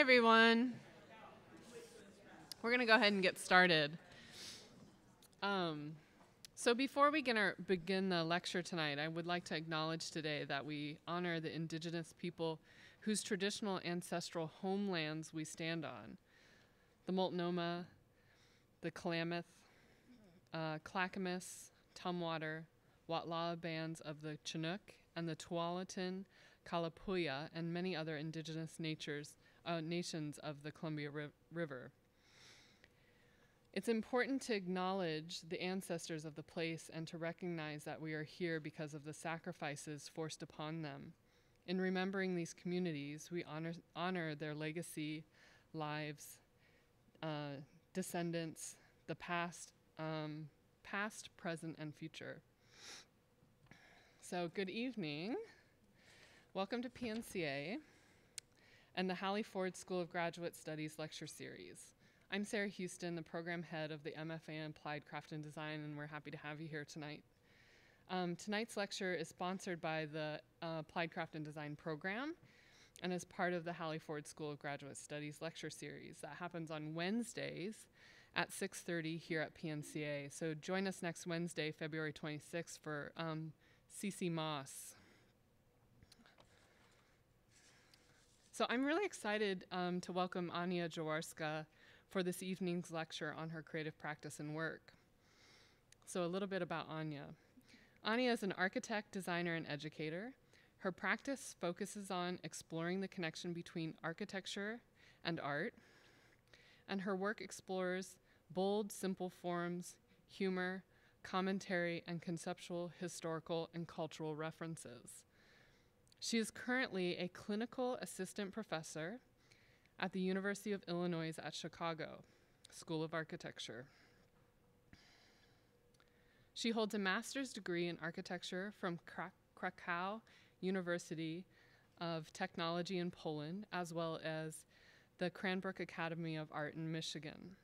everyone. We're going to go ahead and get started. Um, so, before we our, begin the lecture tonight, I would like to acknowledge today that we honor the indigenous people whose traditional ancestral homelands we stand on the Multnomah, the Klamath, uh, Clackamas, Tumwater, Watla bands of the Chinook, and the Tualatin, Kalapuya, and many other indigenous natures, uh, nations of the Columbia ri- River. It's important to acknowledge the ancestors of the place and to recognize that we are here because of the sacrifices forced upon them. In remembering these communities, we honor, honor their legacy, lives, uh, descendants, the past, um, past, present, and future. So, good evening. Welcome to PNCA and the Hallie Ford School of Graduate Studies lecture series. I'm Sarah Houston, the program head of the MFA in Applied Craft and Design, and we're happy to have you here tonight. Um, tonight's lecture is sponsored by the uh, Applied Craft and Design program and is part of the Hallie Ford School of Graduate Studies lecture series that happens on Wednesdays at 6.30 here at PNCA. So join us next Wednesday, February 26th for um, CC Moss. So I'm really excited um, to welcome Ania Jaworska for this evening's lecture on her creative practice and work. So, a little bit about Ania. Ania is an architect, designer, and educator. Her practice focuses on exploring the connection between architecture and art, and her work explores bold, simple forms, humor, commentary, and conceptual, historical, and cultural references. She is currently a clinical assistant professor at the University of Illinois at Chicago School of Architecture. She holds a master's degree in architecture from Krakow University of Technology in Poland, as well as the Cranbrook Academy of Art in Michigan.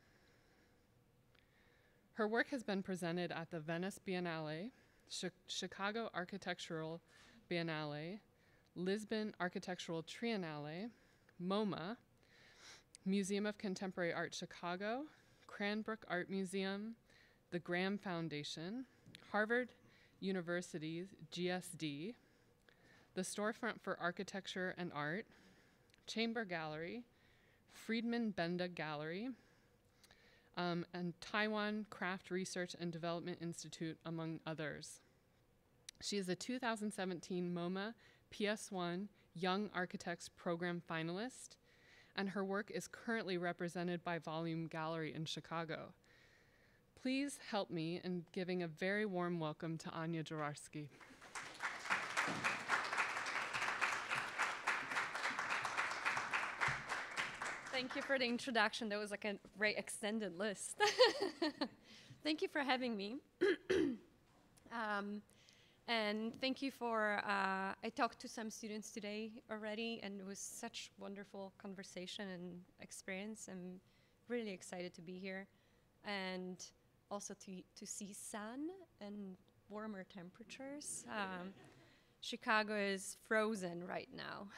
Her work has been presented at the Venice Biennale, Ch- Chicago Architectural Biennale, Lisbon Architectural Triennale, MoMA, Museum of Contemporary Art Chicago, Cranbrook Art Museum, the Graham Foundation, Harvard University's GSD, the Storefront for Architecture and Art, Chamber Gallery, Friedman Benda Gallery, um, and Taiwan Craft Research and Development Institute, among others. She is a 2017 MoMA PS1 Young Architects Program finalist and her work is currently represented by Volume Gallery in Chicago. Please help me in giving a very warm welcome to Ania Jaworska. Thank you for the introduction. That was like a very extended list. Thank you for having me. um, and thank you for, uh, I talked to some students today already, and it was such wonderful conversation and experience. I'm really excited to be here. And also to, to see sun and warmer temperatures. Um, Chicago is frozen right now.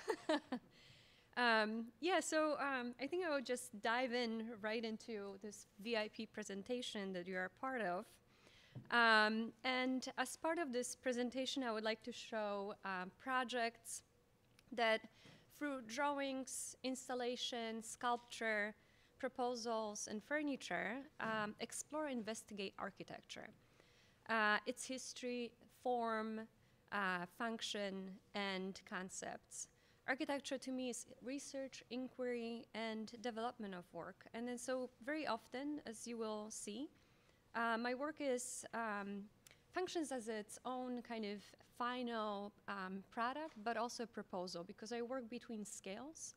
um, yeah, so um, I think I will just dive in right into this VIP presentation that you are part of. Um, and as part of this presentation, I would like to show um, projects that through drawings, installation, sculpture, proposals, and furniture, um, explore investigate architecture. Uh, its history, form, uh, function, and concepts. Architecture to me is research, inquiry, and development of work. And then so very often, as you will see, uh, my work is um, functions as its own kind of final um, product, but also a proposal because I work between scales.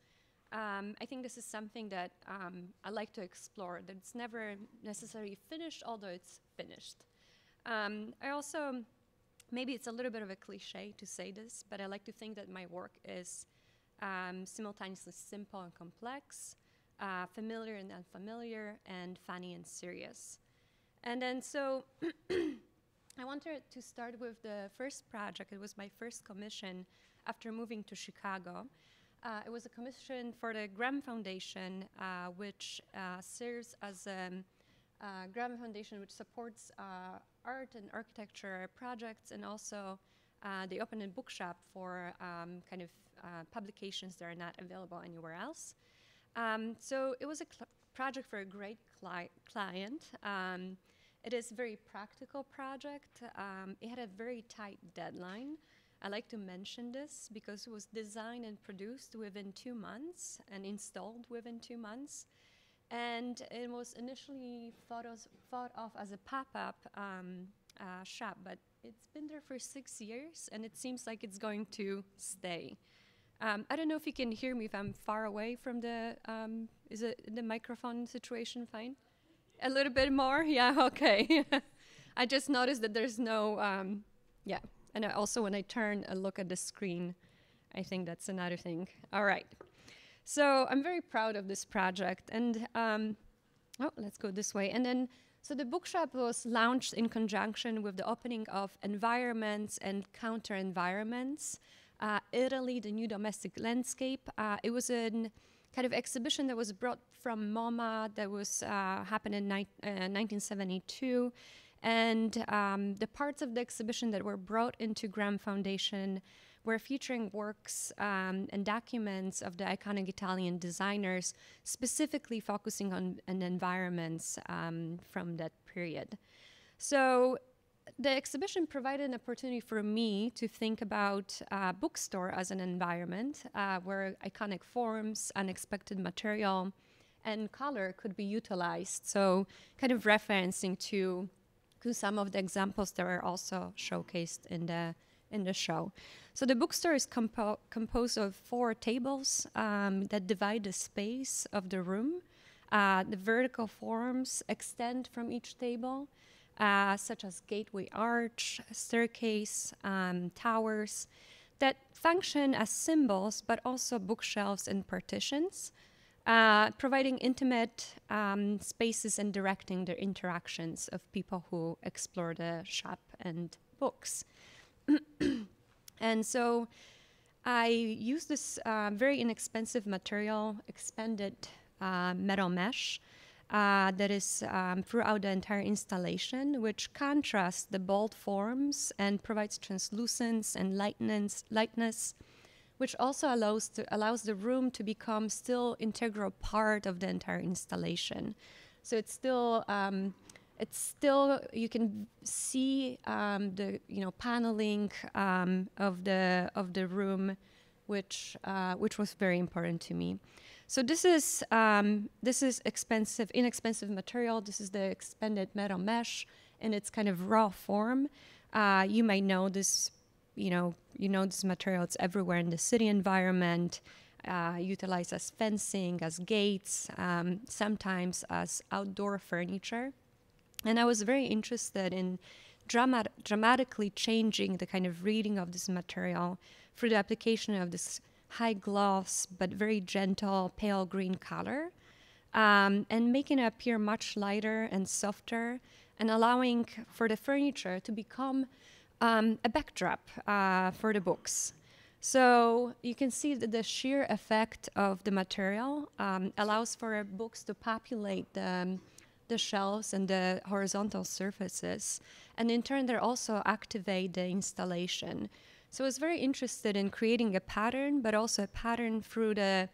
Um, I think this is something that um, I like to explore. That it's never necessarily finished, although it's finished. Um, I also, maybe it's a little bit of a cliche to say this, but I like to think that my work is um, simultaneously simple and complex, uh, familiar and unfamiliar, and funny and serious. And then so I wanted to start with the first project. It was my first commission after moving to Chicago. Uh, it was a commission for the Graham Foundation, uh, which uh, serves as a um, uh, Graham Foundation, which supports uh, art and architecture projects, and also uh, they opened a bookshop for um, kind of publications that are not available anywhere else. Um, so it was a project for a great cli client. Um, it is a very practical project. Um, it had a very tight deadline. I like to mention this because it was designed and produced within two months and installed within two months. And it was initially thought of, thought of as a pop-up um, uh, shop, but it's been there for six years and it seems like it's going to stay. Um, I don't know if you can hear me if I'm far away from the, um, is it the microphone situation fine? A little bit more? Yeah, okay. I just noticed that there's no, um, yeah, and I also, when I turn and look at the screen, I think that's another thing. All right. So I'm very proud of this project. And um, oh, let's go this way. And then, so the bookshop was launched in conjunction with the opening of Environments and Counter Environments. Uh, Italy, the new domestic landscape. Uh, it was a kind of exhibition that was brought from MoMA that was uh, happened in ni- 1972 uh, and um, the parts of the exhibition that were brought into Graham Foundation were featuring works um, and documents of the iconic Italian designers, specifically focusing on, on environments um, from that period. So the exhibition provided an opportunity for me to think about uh, bookstore as an environment uh, where iconic forms, unexpected material, and color could be utilized. So kind of referencing to some of the examples that are also showcased in the in the show. So the bookstore is compo composed of four tables um, that divide the space of the room. Uh, the vertical forms extend from each table, uh, such as gateway arch, staircase, um, towers, that function as symbols, but also bookshelves and partitions uh, providing intimate um, spaces and directing the interactions of people who explore the shop and books. and so I use this uh, very inexpensive material, expanded uh, metal mesh. Uh, that is um, throughout the entire installation, which contrasts the bold forms and provides translucence and lightness, lightness which also allows, to, allows the room to become still integral part of the entire installation. So it's still um, it's still you can see um, the you know paneling um, of the of the room, which uh, which was very important to me. So this is um, this is expensive, inexpensive material. This is the expanded metal mesh in its kind of raw form. Uh, you might know this you know, you know this material, it's everywhere in the city environment, uh, utilized as fencing, as gates, um, sometimes as outdoor furniture. And I was very interested in dramat- dramatically changing the kind of reading of this material through the application of this high gloss but very gentle pale green color um, and making it appear much lighter and softer and allowing for the furniture to become um, a backdrop uh, for the books. So you can see that the sheer effect of the material um, allows for books to populate the, um, the shelves and the horizontal surfaces. And in turn, they also activate the installation. So I was very interested in creating a pattern, but also a pattern through the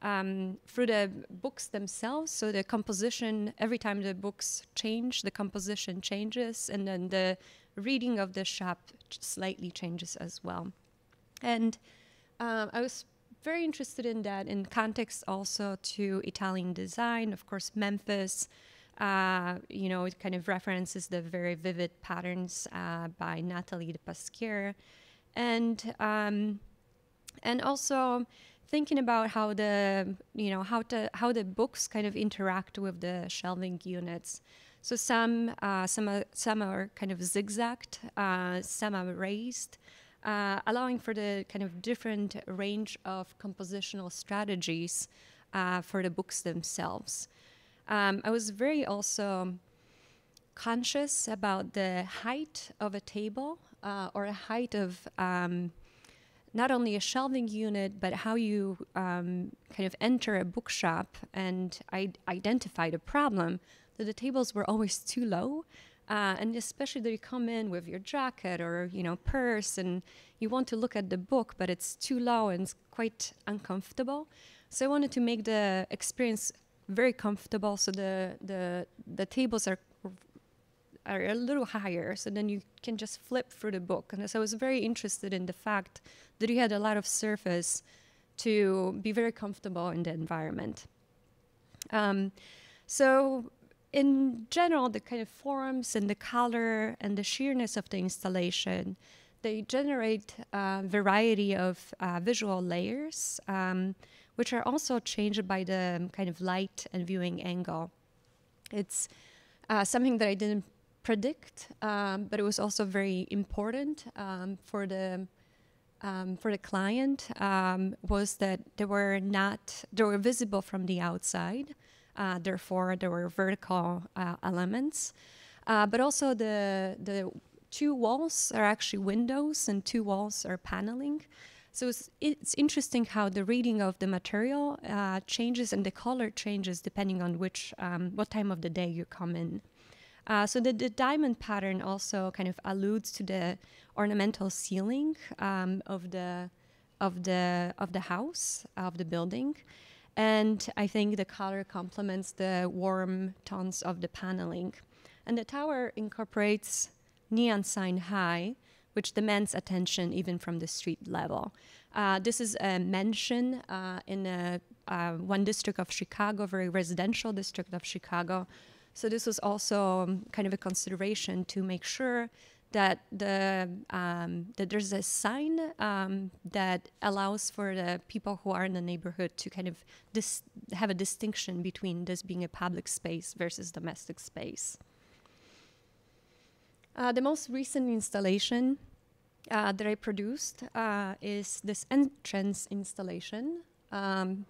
um, through the books themselves. So the composition, every time the books change, the composition changes, and then the reading of the shop slightly changes as well. And um, I was very interested in that in context also to Italian design. Of course, Memphis, uh, you know, it kind of references the very vivid patterns uh, by Nathalie Du Pasquier. And, um, and also thinking about how the, you know, how, to, how the books kind of interact with the shelving units. So some uh, some are, some are kind of zigzagged, uh, some are raised, uh, allowing for the kind of different range of compositional strategies uh, for the books themselves. Um, I was very also conscious about the height of a table uh, or a height of um, not only a shelving unit, but how you um, kind of enter a bookshop and I- identify the problem that the tables were always too low. Uh, and especially that you come in with your jacket or you know purse and you want to look at the book but it's too low and it's quite uncomfortable so i wanted to make the experience very comfortable so the the the tables are are a little higher so then you can just flip through the book. And so i was very interested in the fact that you had a lot of surface to be very comfortable in the environment. Um, so in general the kind of forms and the color and the sheerness of the installation they generate a variety of uh, visual layers um, which are also changed by the kind of light and viewing angle. It's uh, something that i didn't predict, um, but it was also very important um, for the um, for the client um, was that they were not they were visible from the outside, uh, therefore there were vertical uh, elements, uh, but also the the two walls are actually windows and two walls are paneling. So it's, it's interesting how the reading of the material uh, changes and the color changes depending on which um, what time of the day you come in. Uh, so the, the, diamond pattern also kind of alludes to the ornamental ceiling um, of the of the of the house of the building, and I think the color complements the warm tones of the paneling, and the tower incorporates neon sign high, which demands attention even from the street level. Uh, this is a mansion uh, in a, uh, one district of Chicago, very residential district of Chicago, so this was also um, kind of a consideration to make sure that the um, that there's a sign um, that allows for the people who are in the neighborhood to kind of dis- have a distinction between this being a public space versus domestic space. Uh, the most recent installation uh, that I produced uh, is this entrance installation. Um,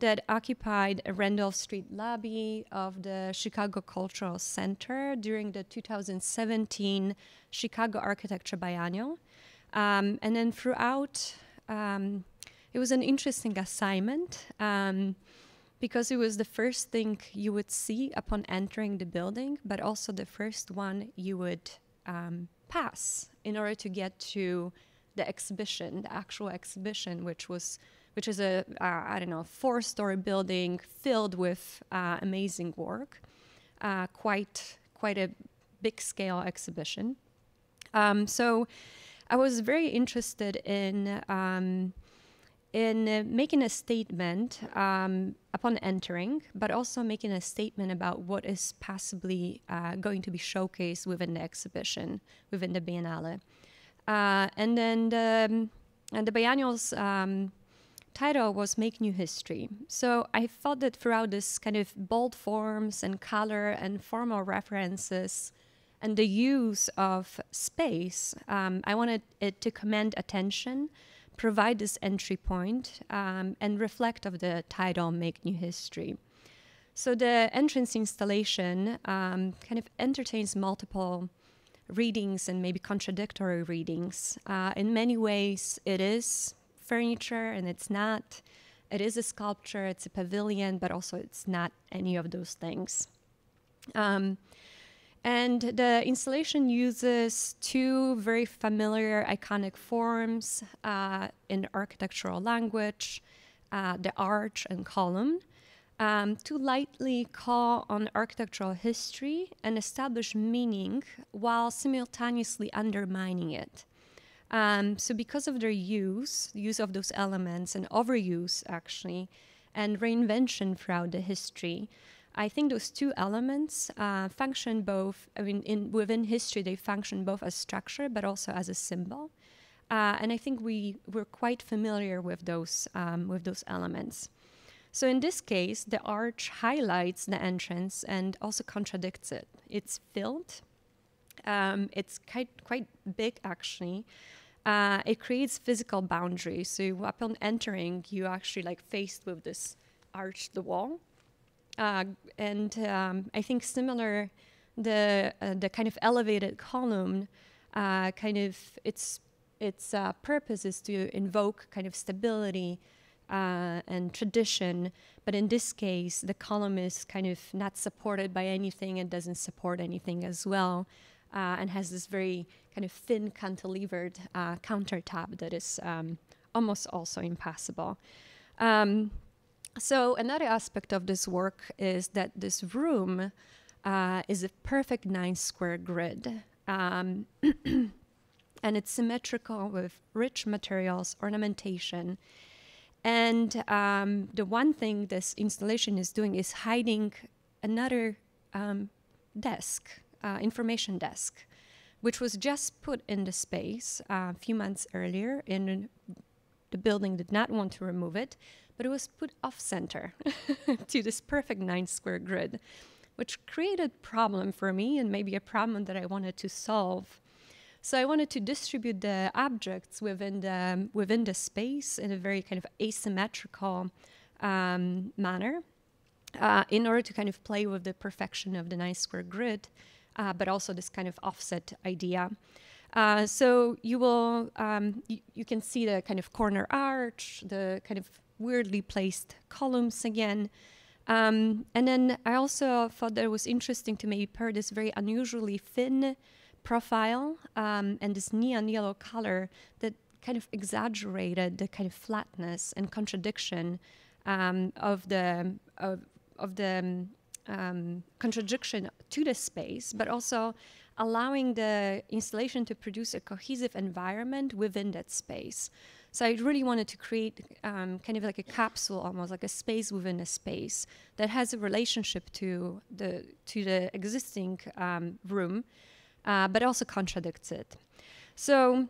that occupied a Randolph Street lobby of the Chicago Cultural Center during the 2017 Chicago Architecture Biennial. Um, and then throughout, um, it was an interesting assignment um, because it was the first thing you would see upon entering the building, but also the first one you would um, pass in order to get to the exhibition, the actual exhibition, which was which is a uh, I don't know four story building filled with uh, amazing work, uh, quite quite a big scale exhibition. Um, so I was very interested in. Um, in making a statement um, upon entering, but also making a statement about what is possibly uh, going to be showcased within the exhibition, within the Biennale. Uh, and then the, and the biennials um, title was Make New History. So I felt that throughout this kind of bold forms and color and formal references and the use of space, um, I wanted it to command attention, provide this entry point, um, and reflect of the title Make New History. So the entrance installation um, kind of entertains multiple readings and maybe contradictory readings. Uh, in many ways, it is furniture and it's not. It is a sculpture, it's a pavilion, but also it's not any of those things. Um, and the installation uses two very familiar iconic forms uh, in architectural language uh, the arch and column. Um, to lightly call on architectural history and establish meaning while simultaneously undermining it. Um, so because of their use, use of those elements and overuse actually, and reinvention throughout the history, I think those two elements uh, function both. I mean, in within history, they function both as structure but also as a symbol. Uh, and I think we we're quite familiar with those um, with those elements. So in this case, the arch highlights the entrance and also contradicts it. It's filled. Um, it's quite quite big actually uh, it creates physical boundaries. So upon entering, you actually like faced with this arch the wall, uh, and um, I think similar the uh, the kind of elevated column, uh, kind of it's its uh, purpose is to invoke kind of stability uh, and tradition, but in this case, the column is kind of not supported by anything and doesn't support anything as well, uh, and has this very kind of thin cantilevered uh, countertop that is um, almost also impassable. Um, so another aspect of this work is that this room uh, is a perfect nine square grid. Um, and it's symmetrical with rich materials, ornamentation. And um, the one thing this installation is doing is hiding another um, desk, uh, information desk, which was just put in the space uh, a few months earlier And the building did not want to remove it but it was put off center to this perfect nine square grid, which created a problem for me and maybe a problem that I wanted to solve. So I wanted to distribute the objects within the within the space in a very kind of asymmetrical um, manner, uh, in order to kind of play with the perfection of the nine square grid, uh, but also this kind of offset idea. Uh, so you will um, y- you can see the kind of corner arch, the kind of weirdly placed columns again. Um, and then I also thought that it was interesting to maybe pair this very unusually thin profile um, and this neon yellow color that kind of exaggerated the kind of flatness and contradiction um, of the of, of the um, contradiction to the space, but also allowing the installation to produce a cohesive environment within that space. So I really wanted to create um, kind of like a capsule, almost like a space within a space that has a relationship to the to the existing um, room, uh, but also contradicts it. So.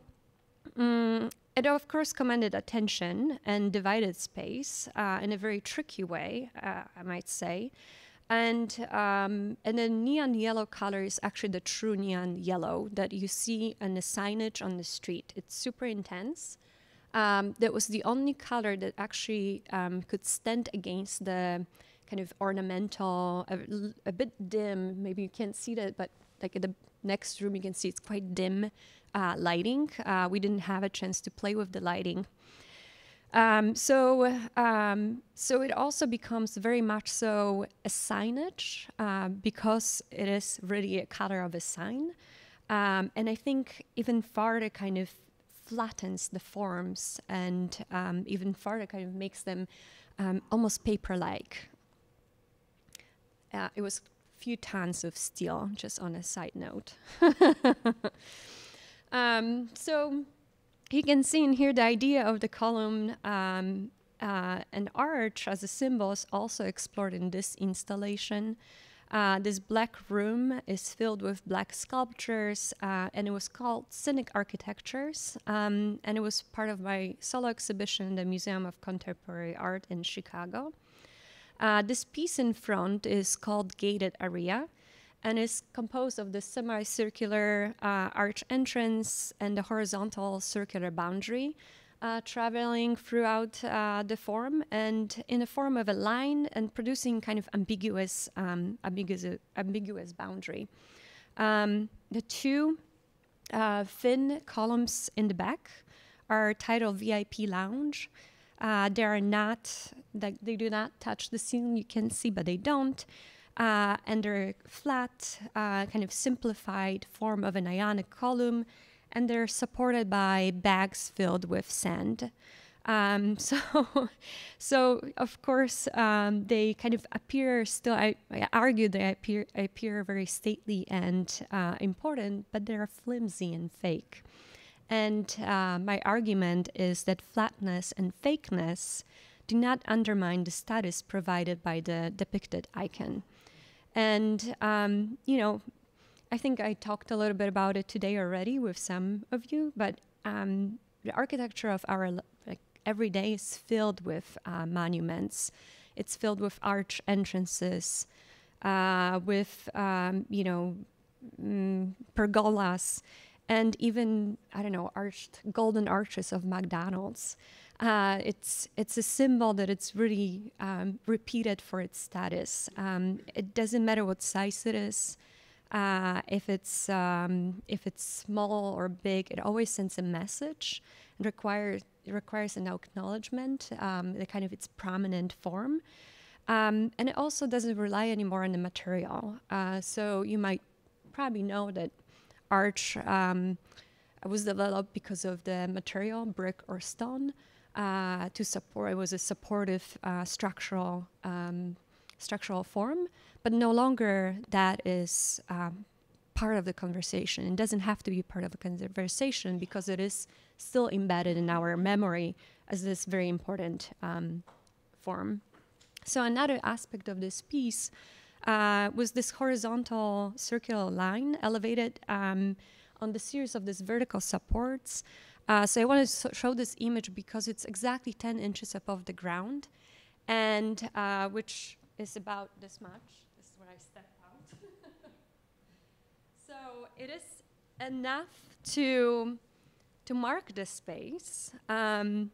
Um, it of course commanded attention and divided space uh, in a very tricky way, uh, I might say. And um, and the neon yellow color is actually the true neon yellow that you see on the signage on the street. It's super intense, um, that was the only color that actually um, could stand against the kind of ornamental, a, a, bit dim. Maybe you can't see that, but like in the next room, you can see it's quite dim uh, lighting. Uh, we didn't have a chance to play with the lighting. Um, so, um, so it also becomes very much so a signage uh, because it is really a color of a sign. Um, and I think even farther kind of flattens the forms and um, even further kind of makes them um, almost paper-like. Uh, it was a few tons of steel, just on a side note. so you can see in here the idea of the column um, uh, and arch as a symbol is also explored in this installation. Uh, this black room is filled with black sculptures, uh, and it was called Cynic Architectures. Um, and it was part of my solo exhibition in the Museum of Contemporary Art in Chicago. Uh, this piece in front is called Gated Area and is composed of the semicircular uh, arch entrance and the horizontal circular boundary uh, traveling throughout uh, the form and in the form of a line and producing kind of ambiguous, um, ambiguous, ambiguous boundary. Um, the two uh, thin columns in the back are titled VIP Lounge. Uh, they are not, they, they do not touch the ceiling, you can see, but they don't. Uh, and they're flat, uh, kind of simplified form of an ionic column and they're supported by bags filled with sand. Um, so, so of course, um, they kind of appear still. I, I, argue they appear appear very stately and uh, important, but they're flimsy and fake. And uh, my argument is that flatness and fakeness do not undermine the status provided by the depicted icon. And um, you know, I think I talked a little bit about it today already with some of you, but um, the architecture of our like, every day is filled with uh, monuments. It's filled with arch entrances, uh, with um, you know mm, pergolas, and even I don't know arched golden arches of McDonald's. Uh, it's it's a symbol that it's really um, repeated for its status. Um, it doesn't matter what size it is. Uh, if it's um, if it's small or big, it always sends a message. It requires it requires an acknowledgement, um, the kind of its prominent form, um, and it also doesn't rely anymore on the material. Uh, so you might probably know that Arch um, was developed because of the material, brick or stone, uh, to support. It was a supportive uh, structural um, structural form, but no longer that is um, part of the conversation. It doesn't have to be part of a conversation because it is still embedded in our memory as this very important um, form. So another aspect of this piece uh, was this horizontal circular line elevated um, on the series of these vertical supports. Uh, so I want to show this image because it's exactly 10 inches above the ground, and uh, which is about this much. This is where I step out. so it is enough to to mark the space, um,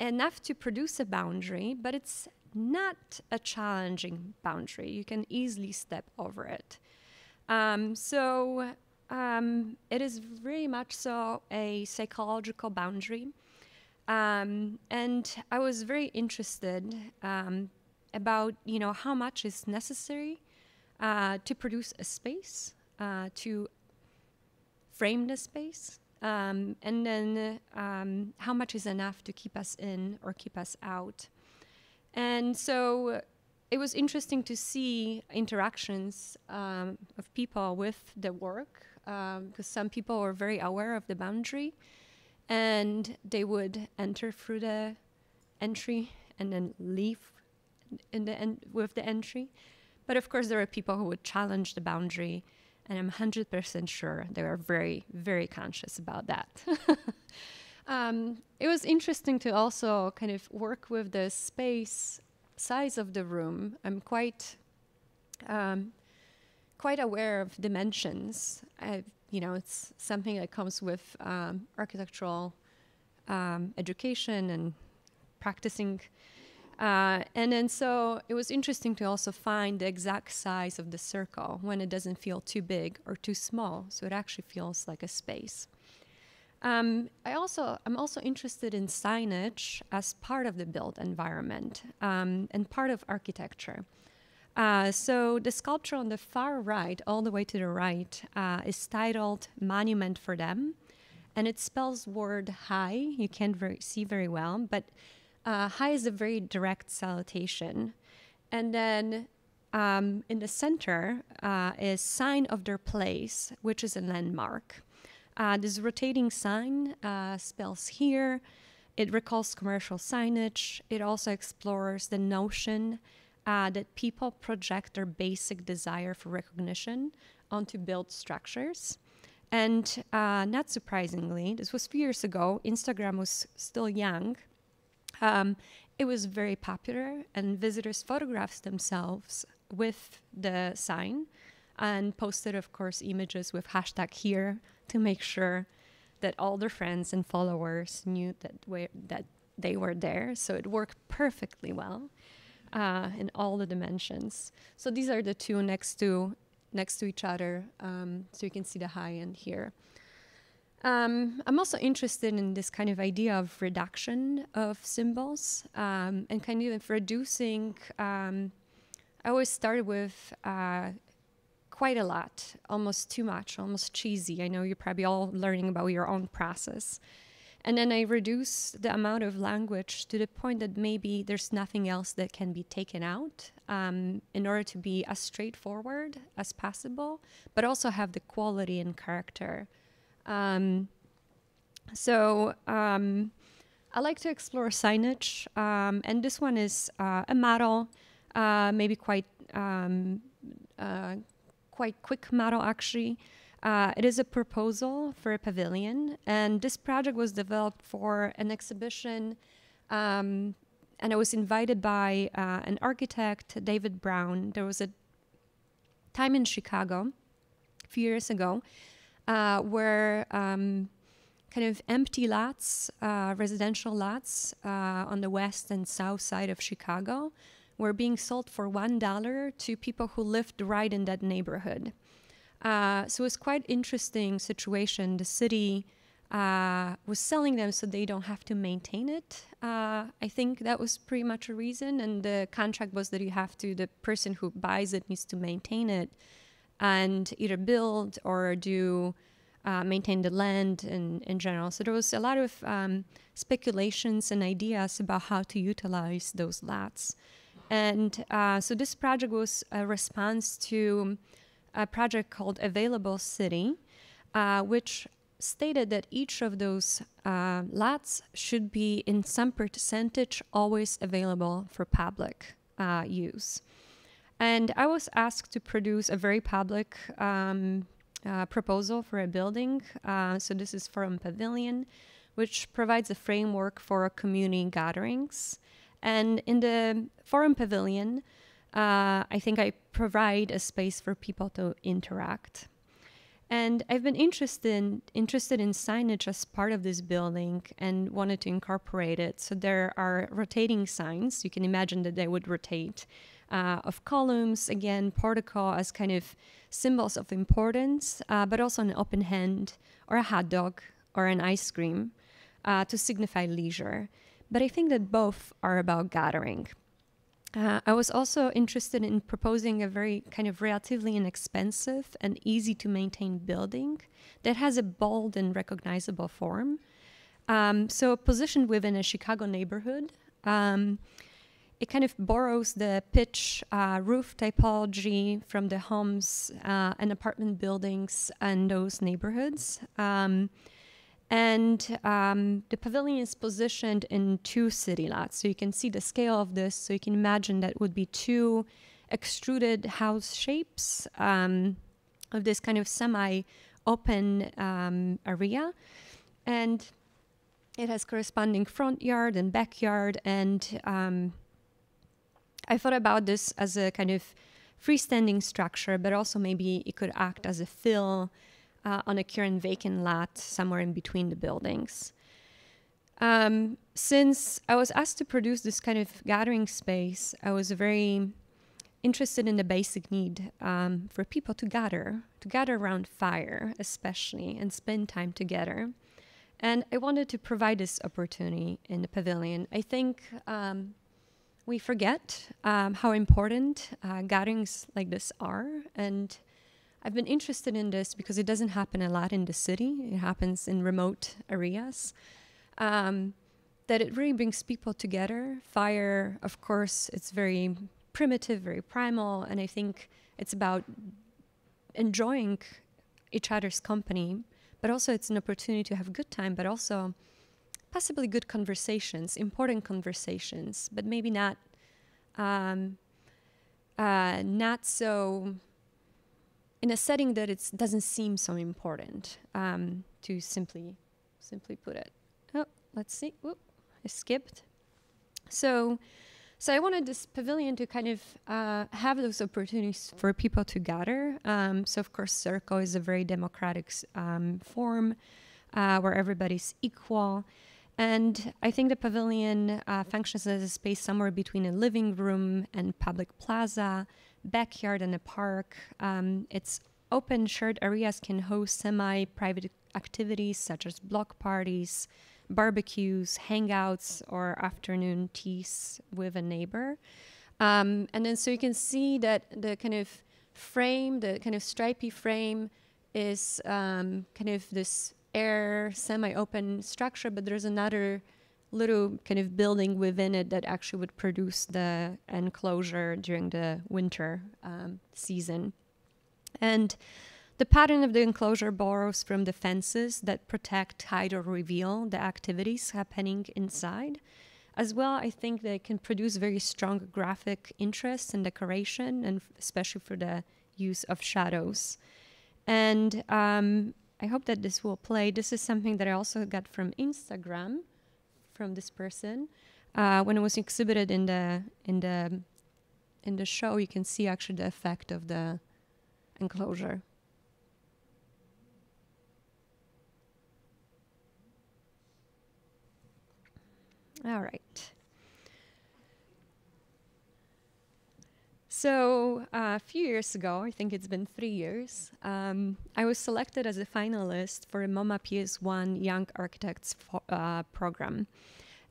enough to produce a boundary, but it's not a challenging boundary. You can easily step over it. Um, so um, it is very much so a psychological boundary. Um, and I was very interested um, about you know how much is necessary uh, to produce a space, uh, to frame the space, um, and then um, how much is enough to keep us in or keep us out. And so it was interesting to see interactions um, of people with the work because um, some people were very aware of the boundary and they would enter through the entry and then leave in the en- with the entry. But of course, there are people who would challenge the boundary, and I'm 100% sure they are very, very conscious about that. um, it was interesting to also kind of work with the space size of the room. I'm quite um, quite aware of dimensions. I've, you know, it's something that comes with um, architectural um, education and practicing uh, and then so it was interesting to also find the exact size of the circle when it doesn't feel too big or too small. So it actually feels like a space. Um, I also I'm also interested in signage as part of the built environment um, and part of architecture. Uh, so the sculpture on the far right, all the way to the right, uh, is titled "Monument for Them," and it spells word "high." You can't see very well, but uh, high is a very direct salutation. And then um, in the center uh, is sign of their place, which is a landmark. Uh, this rotating sign uh, spells here. It recalls commercial signage. It also explores the notion uh, that people project their basic desire for recognition onto built structures. And uh, not surprisingly, this was a few years ago, Instagram was still young, um, it was very popular, and visitors photographed themselves with the sign and posted, of course, images with hashtag here to make sure that all their friends and followers knew that that they were there. So it worked perfectly well uh, in all the dimensions. So these are the two next to next to each other, um, so you can see the high end here. Um, I'm also interested in this kind of idea of reduction of symbols um, and kind of reducing. Um, I always started with uh, quite a lot, almost too much, almost cheesy. I know you're probably all learning about your own process. And then I reduce the amount of language to the point that maybe there's nothing else that can be taken out um, in order to be as straightforward as possible, but also have the quality and character um, so um, I like to explore signage, um, and this one is uh, a model, uh, maybe quite um, uh, quite quick model actually. Uh, it is a proposal for a pavilion, and this project was developed for an exhibition. Um, and I was invited by uh, an architect, David Brown. There was a time in Chicago a few years ago uh, were um, kind of empty lots, uh, residential lots uh, on the west and south side of Chicago were being sold for one dollar to people who lived right in that neighborhood. Uh, so it was quite interesting situation. The city uh, was selling them so they don't have to maintain it. Uh, I think that was pretty much a reason. And the contract was that you have to, the person who buys it needs to maintain it and either build or do uh, maintain the land in, in general. So there was a lot of um, speculations and ideas about how to utilize those lots. And uh, so this project was a response to a project called Available City, uh, which stated that each of those uh, lots should be in some percentage always available for public uh, use. And I was asked to produce a very public um, uh, proposal for a building. Uh, so this is Forum Pavilion, which provides a framework for community gatherings. And in the Forum Pavilion, uh, I think I provide a space for people to interact. And I've been interested interested in signage as part of this building and wanted to incorporate it. So there are rotating signs. You can imagine that they would rotate uh, of columns, again, portico as kind of symbols of importance, uh, but also an open hand or a hot dog or an ice cream uh, to signify leisure. But I think that both are about gathering. Uh, I was also interested in proposing a very kind of relatively inexpensive and easy to maintain building that has a bold and recognizable form. Um, so, positioned within a Chicago neighborhood, um, it kind of borrows the pitch uh, roof typology from the homes uh, and apartment buildings and those neighborhoods. Um, and um, the pavilion is positioned in two city lots. So you can see the scale of this. So you can imagine that would be two extruded house shapes um, of this kind of semi open um, area. And it has corresponding front yard and backyard. And um, I thought about this as a kind of freestanding structure, but also maybe it could act as a fill uh, on a current vacant lot somewhere in between the buildings. Um, since I was asked to produce this kind of gathering space, I was very interested in the basic need um, for people to gather, to gather around fire, especially, and spend time together. And I wanted to provide this opportunity in the pavilion. I think um, we forget um, how important uh, gatherings like this are, and I've been interested in this because it doesn't happen a lot in the city. It happens in remote areas. Um, that it really brings people together. Fire, of course, it's very primitive, very primal, and I think it's about enjoying each other's company, but also it's an opportunity to have a good time, but also possibly good conversations, important conversations, but maybe not um, uh, not so in a setting that it doesn't seem so important um, to simply simply put it. Oh, let's see. Whoop, I skipped. So, so I wanted this pavilion to kind of uh, have those opportunities for people to gather. Um, so of course, Circo is a very democratic um, form uh, where everybody's equal. And I think the pavilion uh, functions as a space somewhere between a living room and public plaza backyard and a park. Um, its open shared areas can host semi private activities such as block parties, barbecues, hangouts, or afternoon teas with a neighbor. Um, and then so you can see that the kind of frame, the kind of stripy frame, is um, kind of this air semi open structure, but there's another little kind of building within it that actually would produce the enclosure during the winter um, season. And the pattern of the enclosure borrows from the fences that protect, hide, or reveal the activities happening inside. As well, I think they can produce very strong graphic interest and decoration, and especially for the use of shadows. And um, I hope that this will play. This is something that I also got from Instagram from this person. Uh, when it was exhibited in the in the in the show, you can see actually the effect of the enclosure. All right. So uh, a few years ago, I think it's been three years, um, I was selected as a finalist for a MoMA PS1 Young Architects uh, program.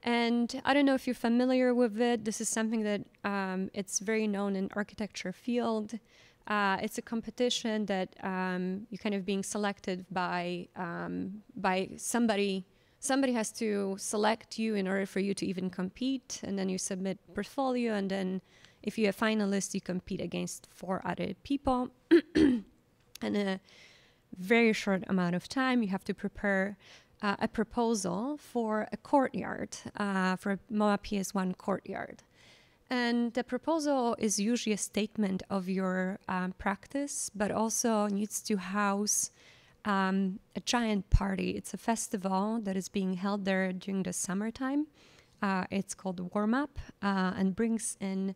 And I don't know if you're familiar with it. This is something that um, it's very known in architecture field. Uh, it's a competition that um, you're kind of being selected by um, by somebody. Somebody has to select you in order for you to even compete, and then you submit portfolio, and then if you're a finalist, you compete against four other people. in a very short amount of time, you have to prepare uh, a proposal for a courtyard, uh, for a MoMA PS1 courtyard. And the proposal is usually a statement of your um, practice, but also needs to house um, a giant party. It's a festival that is being held there during the summertime. Uh, it's called Warm Up uh, and brings in,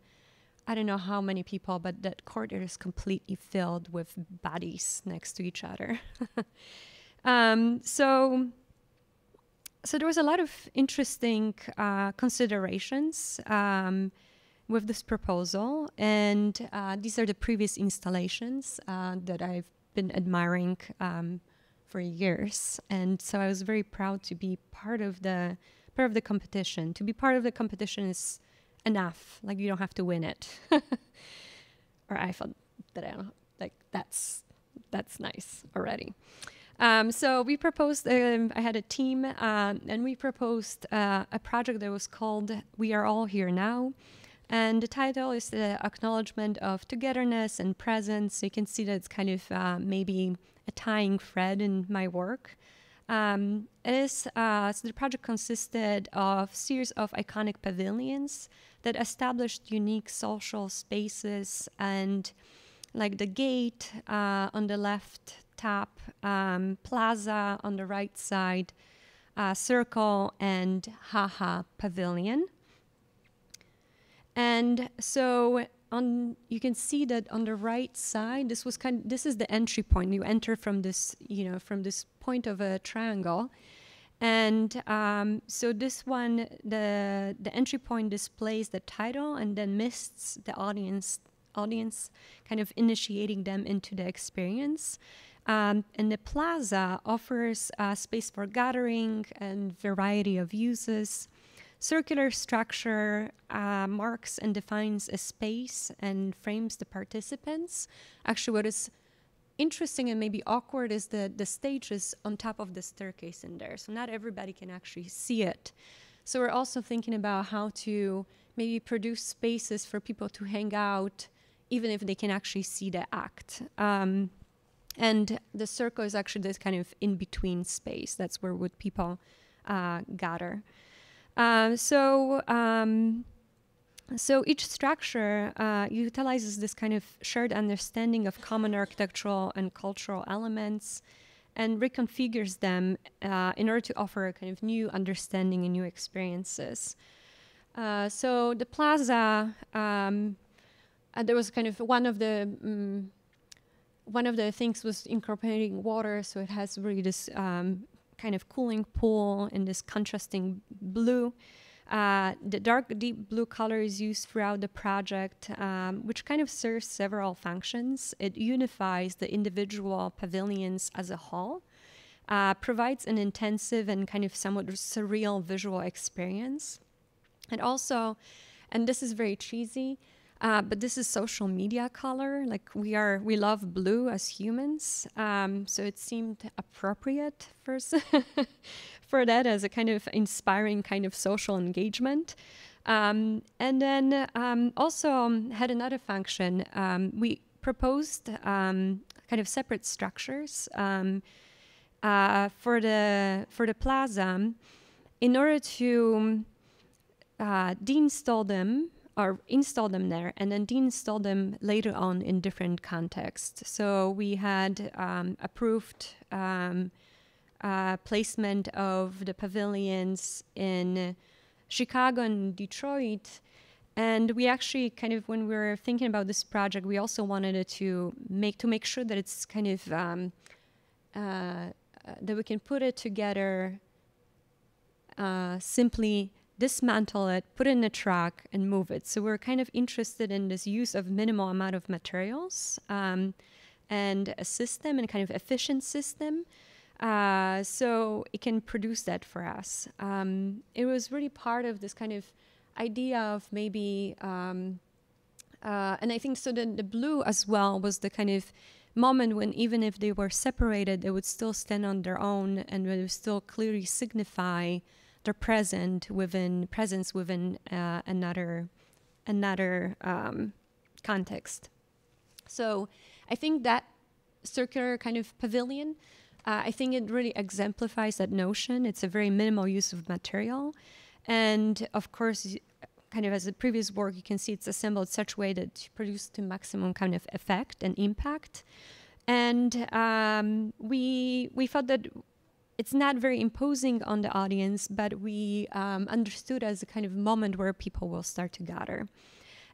I don't know how many people, but that courtyard is completely filled with bodies next to each other. um, so, so there was a lot of interesting uh, considerations. Um, with this proposal. And uh, these are the previous installations uh, that I've been admiring um, for years. And so I was very proud to be part of the part of the competition. To be part of the competition is enough. Like you don't have to win it. or I felt that I don't like that's that's nice already. Um, so we proposed. Um, I had a team, um, and we proposed uh, a project that was called "We Are All Here Now." And the title is the acknowledgement of togetherness and presence. So you can see that it's kind of uh, maybe a tying thread in my work. Um, it is uh, so the project consisted of series of iconic pavilions that established unique social spaces and like the gate uh, on the left top, um, plaza on the right side, uh, circle, and haha pavilion. And so on you can see that on the right side this was kind of, this is the entry point. You enter from this you know from this point of a triangle. And um, so this one the the entry point displays the title and then mists the audience audience kind of initiating them into the experience. Um, and the plaza offers uh, space for gathering and variety of uses Circular structure uh, marks and defines a space and frames the participants. Actually, what is interesting and maybe awkward is that the stage is on top of the staircase in there, so not everybody can actually see it. So we're also thinking about how to maybe produce spaces for people to hang out, even if they can actually see the act. Um, and the circle is actually this kind of in between space. That's where would people uh, gather. Um, so, um, so each structure uh, utilizes this kind of shared understanding of common architectural and cultural elements and reconfigures them uh, in order to offer a kind of new understanding and new experiences. Uh, so the plaza, um, uh, there was kind of one of the um, one of the things was incorporating water, so it has really this um, kind of cooling pool in this contrasting blue. Uh, the dark deep blue color is used throughout the project, um, which kind of serves several functions. It unifies the individual pavilions as a whole, uh, provides an intensive and kind of somewhat surreal visual experience. And also, and this is very cheesy, uh, but this is social media color. Like we are, we love blue as humans. Um, so it seemed appropriate for for that as a kind of inspiring kind of social engagement. Um, and then um, also um, had another function. Um, we proposed um, kind of separate structures uh, for the for the plaza in order to uh, deinstall them or install them there and then deinstall them later on in different contexts. So we had um, approved um, uh, placement of the pavilions in Chicago and Detroit. And we actually kind of, when we were thinking about this project, we also wanted it to make to make sure that it's kind of um, uh, that we can put it together uh, simply dismantle it, put it in a truck, and move it. So we're kind of interested in this use of minimal amount of materials um, and a system and kind of efficient system. Uh, so it can produce that for us. Um, it was really part of this kind of idea of maybe, um, uh, and I think so. Then the blue as well was the kind of moment when even if they were separated, they would still stand on their own and would still clearly signify present within presence within uh, another another um, context. So I think that circular kind of pavilion, uh, I think it really exemplifies that notion. It's a very minimal use of material, and of course. Kind of as the previous work, you can see it's assembled such a way that to produce the maximum kind of effect and impact. And um, we we thought that it's not very imposing on the audience, but we um, understood as a kind of moment where people will start to gather.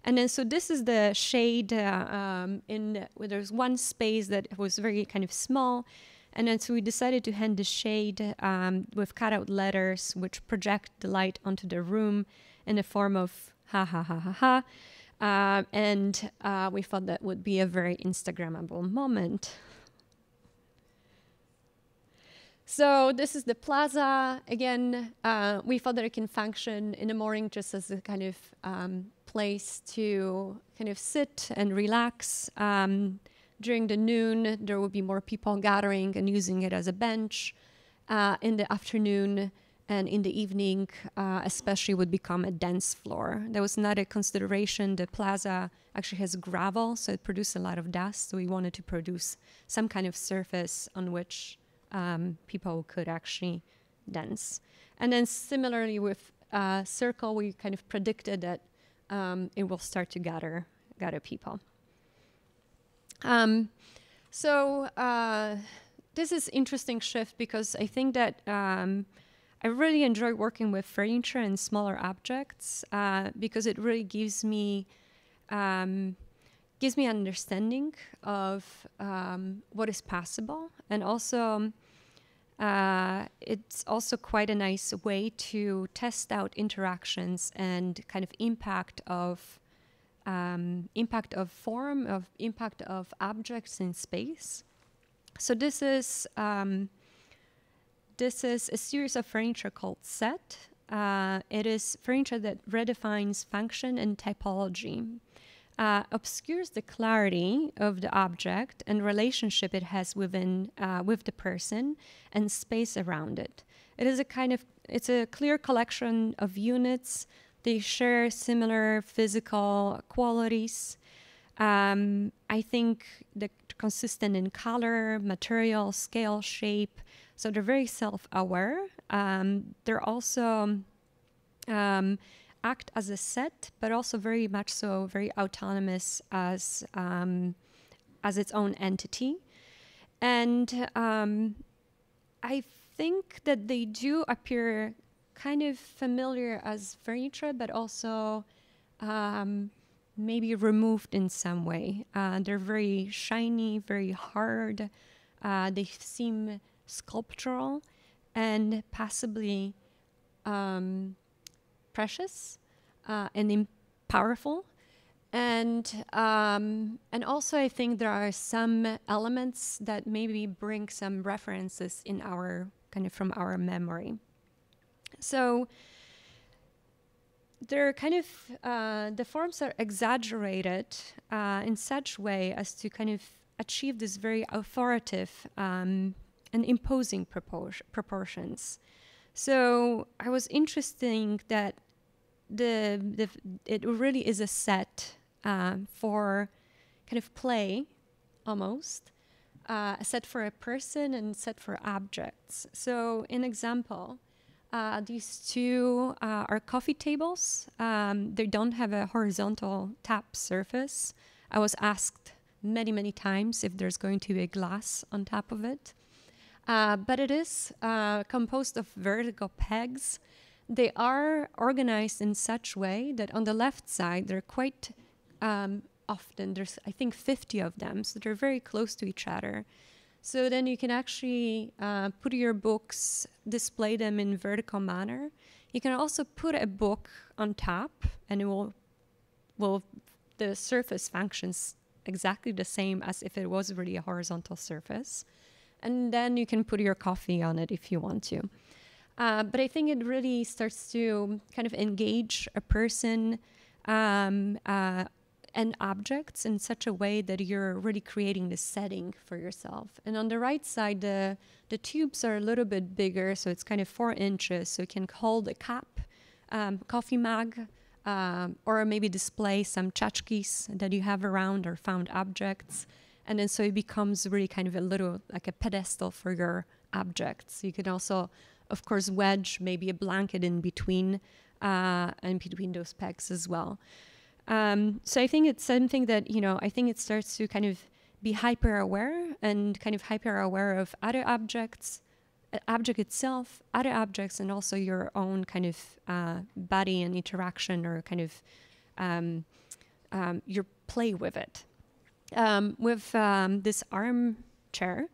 And then, so this is the shade uh, um, in where there's one space that was very kind of small. And then, so we decided to hand the shade um, with cutout letters, which project the light onto the room in the form of ha ha ha ha ha. Uh, and uh, we thought that would be a very Instagrammable moment. So this is the plaza. Again, uh, we thought that it can function in the morning just as a kind of um, place to kind of sit and relax. Um, during the noon, there will be more people gathering and using it as a bench. Uh, in the afternoon and in the evening, uh, especially, would become a dance floor. That was another consideration. The plaza actually has gravel, so it produces a lot of dust. So we wanted to produce some kind of surface on which um, people could actually dance. And then similarly with uh, Circle, we kind of predicted that um, it will start to gather gather people. Um, so uh, this is interesting shift because I think that um, I really enjoy working with furniture and smaller objects uh, because it really gives me um, gives me understanding of um, what is possible and also uh, it's also quite a nice way to test out interactions and kind of impact of um, impact of form of impact of objects in space. So this is um, this is a series of furniture called Set. Uh, it is furniture that redefines function and typology uh, obscures the clarity of the object and relationship it has within uh, with the person and space around it. It is a kind of it's a clear collection of units. They share similar physical qualities. Um, I think they're consistent in color, material, scale, shape. So they're very self-aware. Um, they're also um, act as a set, but also very much so very autonomous as um, as its own entity. And um, I think that they do appear kind of familiar as furniture, but also um, maybe removed in some way. Uh, they're very shiny, very hard. Uh, they seem sculptural and possibly um, precious uh, and powerful. And um, and also, I think there are some elements that maybe bring some references in our kind of from our memory. So they're kind of uh, the forms are exaggerated uh, in such way as to kind of achieve this very authoritative um, and imposing propor- proportions. So I was interesting that the, the it really is a set uh, for kind of play almost uh, a set for a person and set for objects. So in example uh, these two uh, are coffee tables. Um, they don't have a horizontal tap surface. I was asked many many times if there's going to be a glass on top of it uh, but it is uh, composed of vertical pegs they are organized in such way that on the left side they're quite um, often there's I think 50 of them, so they're very close to each other. So then you can actually uh, put your books, display them in vertical manner. You can also put a book on top and it will, will the surface functions exactly the same as if it was really a horizontal surface. And then you can put your coffee on it if you want to. Uh, but I think it really starts to kind of engage a person um, uh, and objects in such a way that you're really creating the setting for yourself. And on the right side, the, the tubes are a little bit bigger, so it's kind of four inches, so you can hold a cup, um, coffee mug, um, or maybe display some tchotchkes that you have around or found objects. And then so it becomes really kind of a little like a pedestal for your objects. You can also, of course, wedge maybe a blanket in between uh, and between those pegs as well. Um, so I think it's something that, you know, I think it starts to kind of be hyper aware and kind of hyper aware of other objects, uh, object itself, other objects, and also your own kind of uh, body and interaction or kind of um, um, your play with it. Um, with um, this armchair,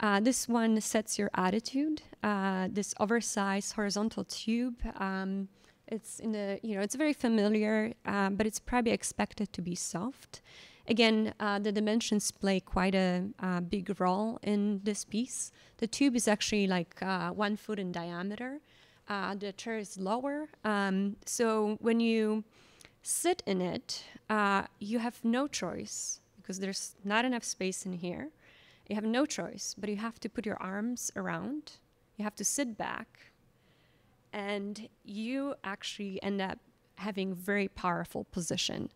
uh, this one sets your attitude. Uh, this oversized horizontal tube um, it's in the, you know, it's very familiar, uh, but it's probably expected to be soft. Again, uh, the dimensions play quite a big role in this piece. The tube is actually like uh, one foot in diameter. Uh, the chair is lower. Um, so when you sit in it, you have no choice because there's not enough space in here. You have no choice, but you have to put your arms around. You have to sit back and you actually end up having very powerful position.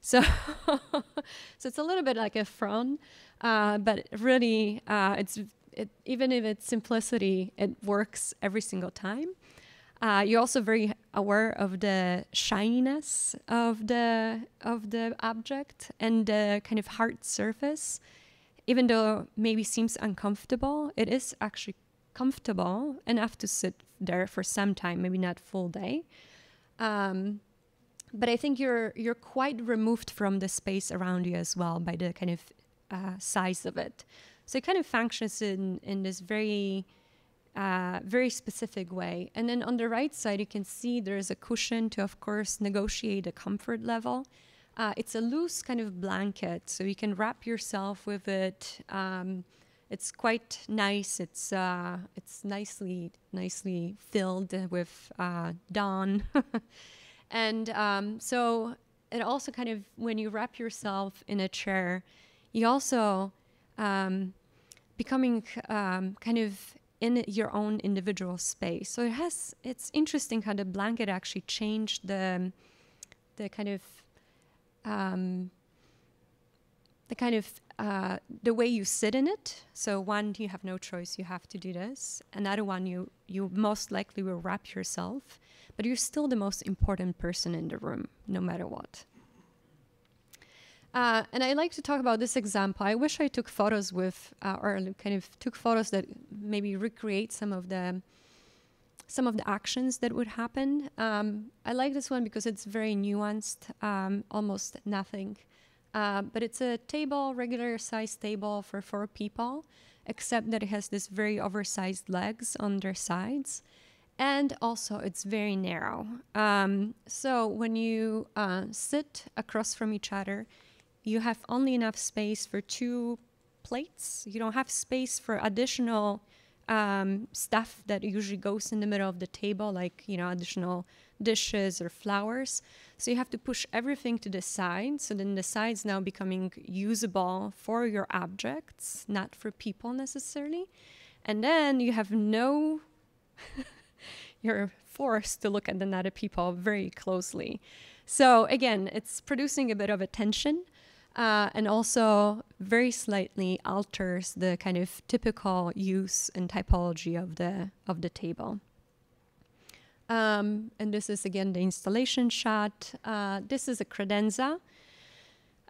So, so it's a little bit like a frown, uh, but really, uh, it's it, even if it's simplicity, it works every single time. Uh, you're also very aware of the shininess of the of the object and the kind of hard surface. Even though maybe seems uncomfortable, it is actually comfortable enough to sit there for some time, maybe not full day. Um, but I think you're you're quite removed from the space around you as well by the kind of uh, size of it. So it kind of functions in in this very uh, very specific way. And then on the right side, you can see there's a cushion to, of course, negotiate a comfort level. Uh, it's a loose kind of blanket, so you can wrap yourself with it. Um, it's quite nice. It's uh, it's nicely nicely filled with uh, dawn, and um, so it also kind of when you wrap yourself in a chair, you also um, becoming um, kind of in your own individual space. So it has it's interesting how the blanket actually changed the the kind of um, the kind of uh, the way you sit in it. So one, you have no choice; you have to do this. Another one, you you most likely will wrap yourself, but you're still the most important person in the room, no matter what. Uh, and I like to talk about this example. I wish I took photos with, uh, or kind of took photos that maybe recreate some of the some of the actions that would happen. Um, I like this one because it's very nuanced, um, almost nothing uh, but it's a table, regular size table for four people, except that it has this very oversized legs on their sides. And also, it's very narrow. Um, so, when you uh, sit across from each other, you have only enough space for two plates. You don't have space for additional um, stuff that usually goes in the middle of the table, like, you know, additional dishes or flowers. So you have to push everything to the side. So then the side's now becoming usable for your objects, not for people necessarily. And then you have no, you're forced to look at the other people very closely. So again, it's producing a bit of a tension. Uh, and also very slightly alters the kind of typical use and typology of the of the table. Um, and this is again the installation shot. Uh, this is a credenza,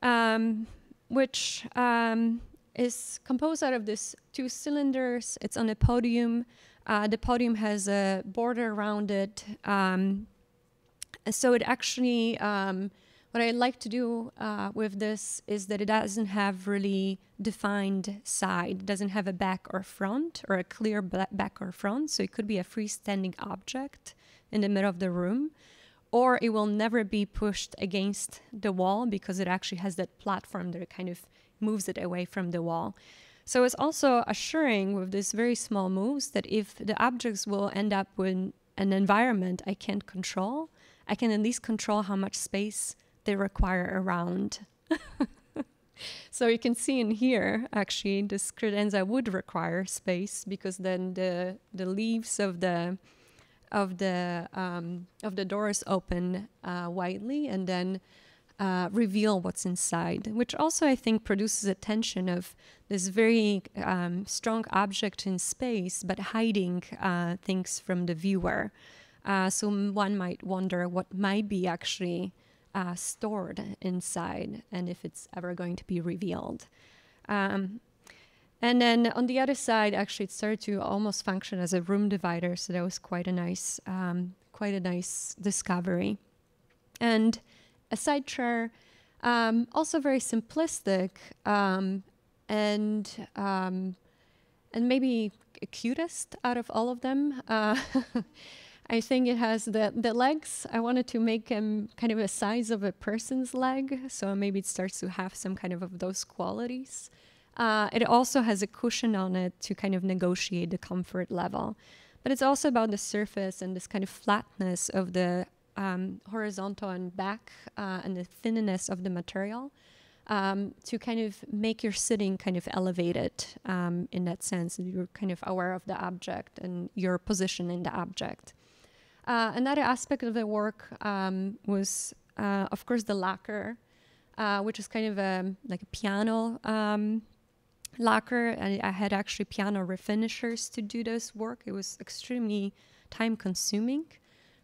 um, which um, is composed out of these two cylinders. It's on a podium. Uh, the podium has a border around it. Um, so it actually, um, what I like to do uh, with this is that it doesn't have really defined side. It doesn't have a back or front or a clear back or front. So it could be a freestanding object in the middle of the room, or it will never be pushed against the wall because it actually has that platform that kind of moves it away from the wall. So it's also assuring with these very small moves that if the objects will end up in an environment I can't control, I can at least control how much space they require around. so you can see in here, actually, this credenza would require space because then the the leaves of the of the um, of the doors open uh, widely and then uh, reveal what's inside, which also I think produces a tension of this very um, strong object in space, but hiding uh, things from the viewer. Uh, so one might wonder what might be actually uh, stored inside and if it's ever going to be revealed. Um, and then on the other side, actually, it started to almost function as a room divider. So that was quite a nice, um, quite a nice discovery. And a side chair, um, also very simplistic, um, and um, and maybe cutest out of all of them. Uh, I think it has the, the legs. I wanted to make them kind of a size of a person's leg, so maybe it starts to have some kind of, of those qualities. Uh, it also has a cushion on it to kind of negotiate the comfort level. But it's also about the surface and this kind of flatness of the um, horizontal and back uh, and the thinness of the material um, to kind of make your sitting kind of elevated um, in that sense. You're kind of aware of the object and your position in the object. Uh, another aspect of the work um, was, uh, of course, the lacquer, uh, which is kind of a, like a piano um, lacquer. And I had actually piano refinishers to do this work. It was extremely time consuming.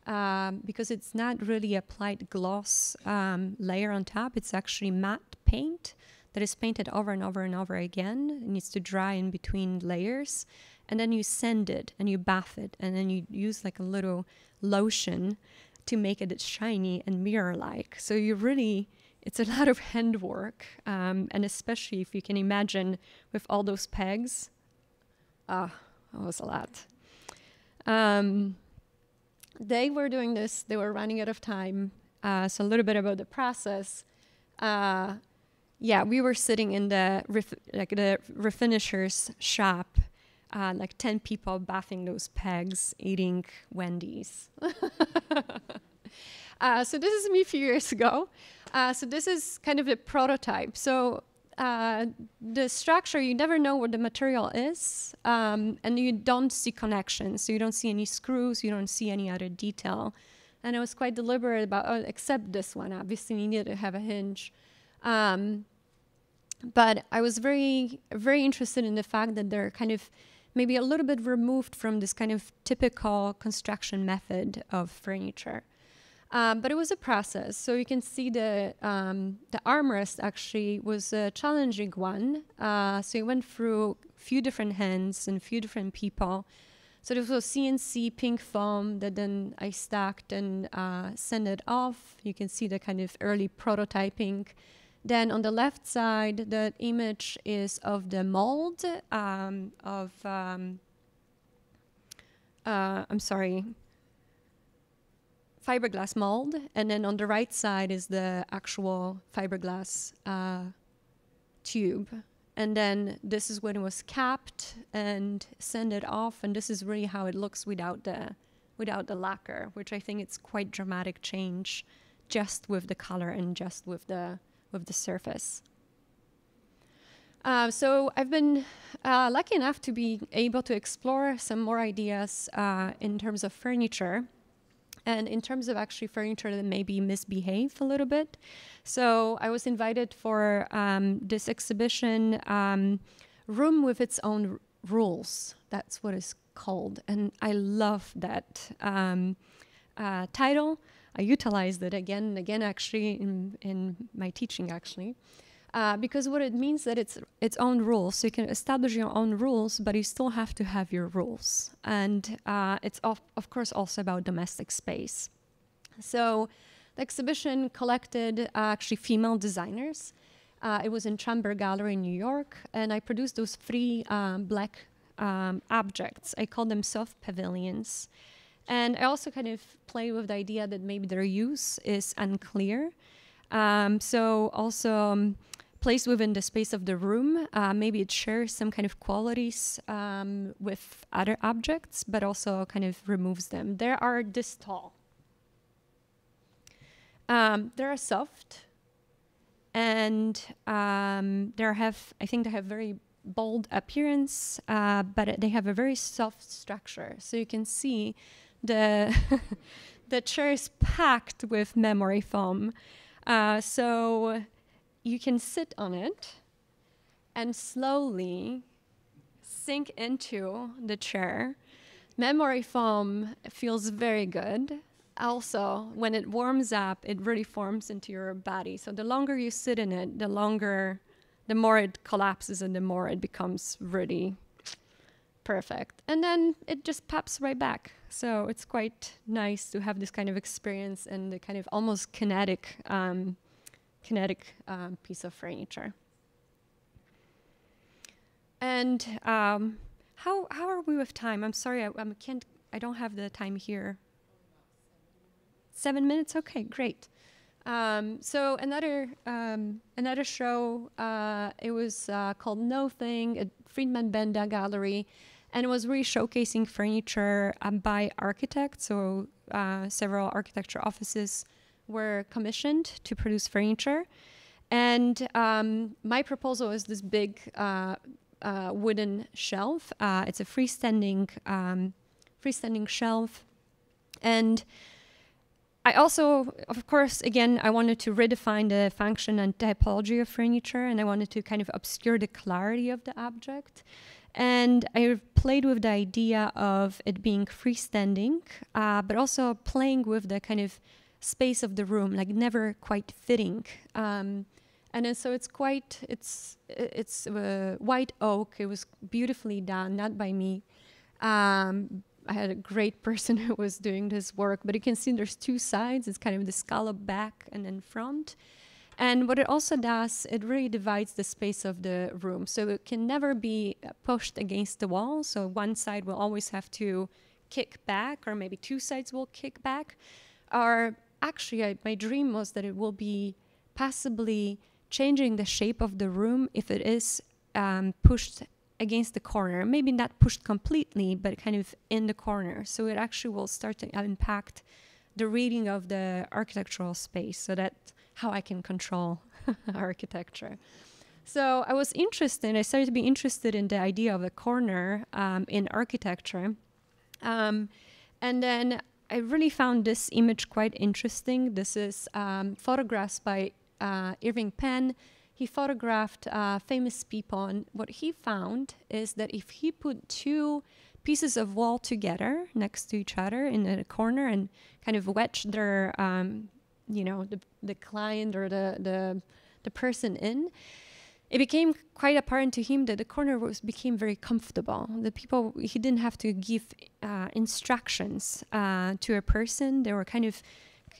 Um, because it's not really a applied gloss um, layer on top. It's actually matte paint that is painted over and over and over again. It needs to dry in between layers. And then you sand it and you bath it. And then you use like a little lotion to make it shiny and mirror like. So you really, it's a lot of handwork. Um, and especially if you can imagine with all those pegs, ah, that was a lot. Um, they were doing this, they were running out of time. Uh, so a little bit about the process. Uh, yeah, we were sitting in the like the refinisher's shop uh, like 10 people bathing those pegs, eating Wendy's. uh, so this is me a few years ago. Uh, so this is kind of a prototype. So uh, the structure, you never know what the material is, um, and you don't see connections. So you don't see any screws, you don't see any other detail. And I was quite deliberate about, oh, except this one, obviously you needed to have a hinge. Um, but I was very, very interested in the fact that they're kind of maybe a little bit removed from this kind of typical construction method of furniture. Um, but it was a process. So you can see the um, the armrest actually was a challenging one. Uh, so it went through a few different hands and a few different people. So this was CNC pink foam that then I stacked and uh, sent it off. You can see the kind of early prototyping then on the left side, the image is of the mold um, of, um, uh, I'm sorry, fiberglass mold. And then on the right side is the actual fiberglass uh, tube. And then this is when it was capped and sanded off. And this is really how it looks without the, without the lacquer, which I think it's quite dramatic change just with the color and just with the with the surface. Uh, so I've been uh, lucky enough to be able to explore some more ideas uh, in terms of furniture and in terms of actually furniture that maybe misbehave a little bit. So I was invited for um, this exhibition, um, Room with Its Own Rules. That's what it's called. And I love that um, uh, title I utilized it again and again actually in, in my teaching actually. Uh, because what it means that it's its own rules. So you can establish your own rules, but you still have to have your rules. And uh, it's of, of course also about domestic space. So the exhibition collected uh, actually female designers. Uh, it was in Chamber Gallery in New York, and I produced those three um, black um, objects. I call them soft pavilions. And I also kind of play with the idea that maybe their use is unclear. Um, so also um, placed within the space of the room, uh, maybe it shares some kind of qualities um, with other objects, but also kind of removes them. There are this tall. Um, they are soft, and um, they have, I think, they have very bold appearance, uh, but they have a very soft structure. So you can see the the chair is packed with memory foam. Uh, so you can sit on it and slowly sink into the chair. Memory foam feels very good. Also, when it warms up, it really forms into your body. So the longer you sit in it, the longer the more it collapses and the more it becomes really perfect. And then it just pops right back. So it's quite nice to have this kind of experience and the kind of almost kinetic, um, kinetic um, piece of furniture. And um, how how are we with time? I'm sorry, I, I can't. I don't have the time here. Seven minutes. Okay, great. Um, so another um, another show. Uh, it was uh, called No Thing at Friedman Benda Gallery, and it was really showcasing furniture um, by architects. So uh, several architecture offices were commissioned to produce furniture, and um, my proposal is this big uh, uh, wooden shelf. Uh, it's a freestanding um, freestanding shelf, and I also, of course, again, I wanted to redefine the function and typology of furniture, and I wanted to kind of obscure the clarity of the object. And I played with the idea of it being freestanding, uh, but also playing with the kind of space of the room, like never quite fitting. Um, and so it's quite, it's it's uh, white oak. It was beautifully done, not by me, um, I had a great person who was doing this work, but you can see there's two sides. It's kind of the scallop back and then front. And what it also does, it really divides the space of the room. So it can never be pushed against the wall. So one side will always have to kick back, or maybe two sides will kick back. Or actually, I, my dream was that it will be possibly changing the shape of the room if it is um, pushed against the corner, maybe not pushed completely, but kind of in the corner. So it actually will start to impact the reading of the architectural space. So that's how I can control architecture. So I was interested, I started to be interested in the idea of a corner um, in architecture. Um, and then I really found this image quite interesting. This is um, photographs by uh, Irving Penn he photographed uh, famous people, and what he found is that if he put two pieces of wall together next to each other in a corner and kind of wedge their, um, you know, the, the client or the, the the person in, it became quite apparent to him that the corner was became very comfortable. The people he didn't have to give uh, instructions uh, to a person; they were kind of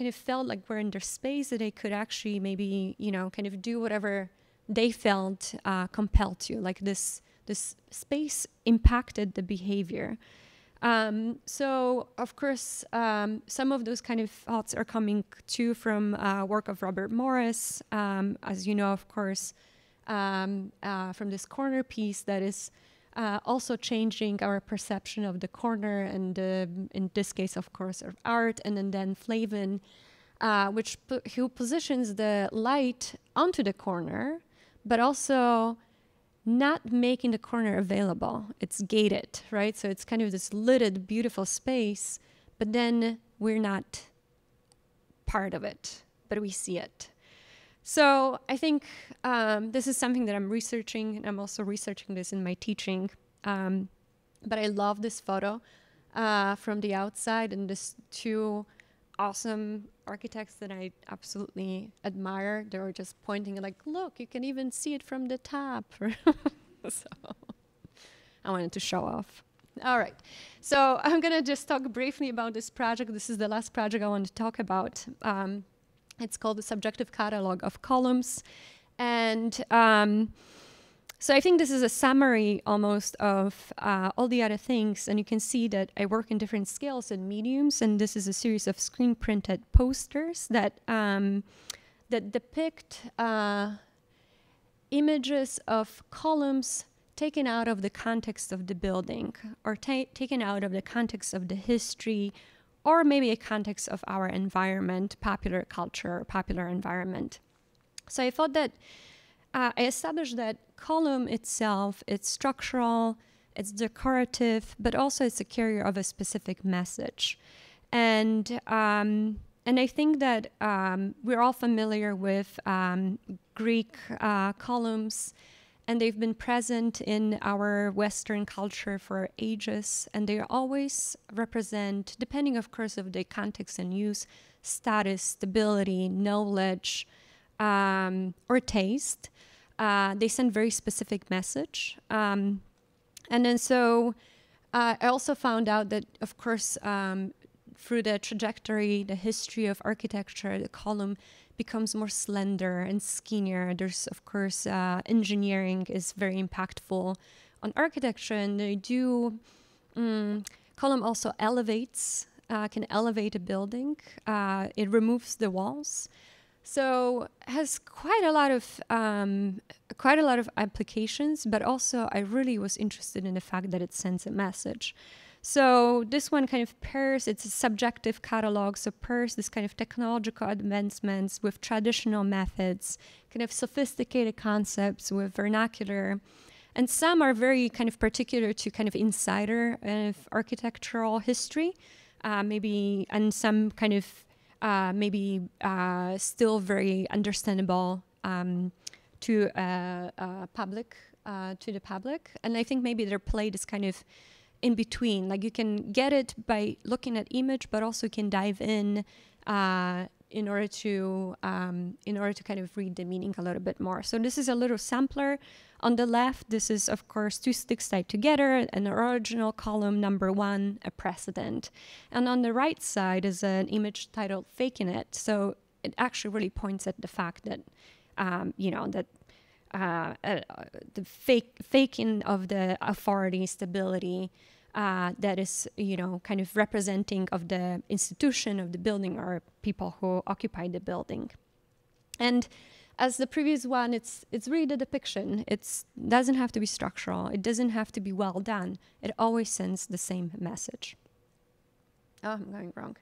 kind of felt like we're in their space that they could actually maybe you know kind of do whatever they felt uh, compelled to like this this space impacted the behavior. Um, so of course um, some of those kind of thoughts are coming too from uh, work of robert morris um, as you know of course um, uh, from this corner piece that is uh, also changing our perception of the corner and uh, in this case of course of art and then, Dan Flavin uh, which who positions the light onto the corner but also not making the corner available. It's gated right? So it's kind of this lidded beautiful space but then we're not part of it but we see it so I think um, this is something that I'm researching, and I'm also researching this in my teaching. Um, but I love this photo uh, from the outside, and this two awesome architects that I absolutely admire. They were just pointing like, look, you can even see it from the top. so I wanted to show off. All right. So I'm going to just talk briefly about this project. This is the last project I want to talk about. Um, it's called the Subjective Catalog of Columns. And um, so I think this is a summary almost of uh, all the other things, and you can see that I work in different scales and mediums, and this is a series of screen printed posters that um, that depict uh, images of columns taken out of the context of the building or ta- taken out of the context of the history or maybe a context of our environment, popular culture, popular environment. So I thought that uh, I established that column itself, it's structural, it's decorative, but also it's a carrier of a specific message. And um, and I think that um, we're all familiar with um, Greek uh, columns, and they've been present in our Western culture for ages, and they always represent, depending, of course, of the context and use, status, stability, knowledge, um, or taste. Uh, they send very specific message, um, and then so. Uh, I also found out that, of course, um, through the trajectory, the history of architecture, the column becomes more slender and skinnier. There's, of course, uh, engineering is very impactful on architecture, and they do. Um, column also elevates, uh, can elevate a building. Uh, it removes the walls, so has quite a lot of um, quite a lot of applications. But also, I really was interested in the fact that it sends a message. So this one kind of pairs, it's a subjective catalog, so pairs this kind of technological advancements with traditional methods, kind of sophisticated concepts with vernacular. And some are very kind of particular to kind of insider of architectural history, uh, maybe, and some kind of uh, maybe uh, still very understandable um, to uh, uh, public, uh, to the public. And I think maybe their plate is kind of in between. Like you can get it by looking at image, but also you can dive in uh, in order to um, in order to kind of read the meaning a little bit more. So this is a little sampler. On the left, this is of course two sticks tied together, an original column number one, a precedent, and on the right side is an image titled "Faking It." So it actually really points at the fact that um, you know that uh, uh, the fake faking of the authority stability uh, that is you know kind of representing of the institution of the building or people who occupy the building. And as the previous one it's it's really the depiction. It doesn't have to be structural. It doesn't have to be well done. It always sends the same message. Oh i'm going wrong.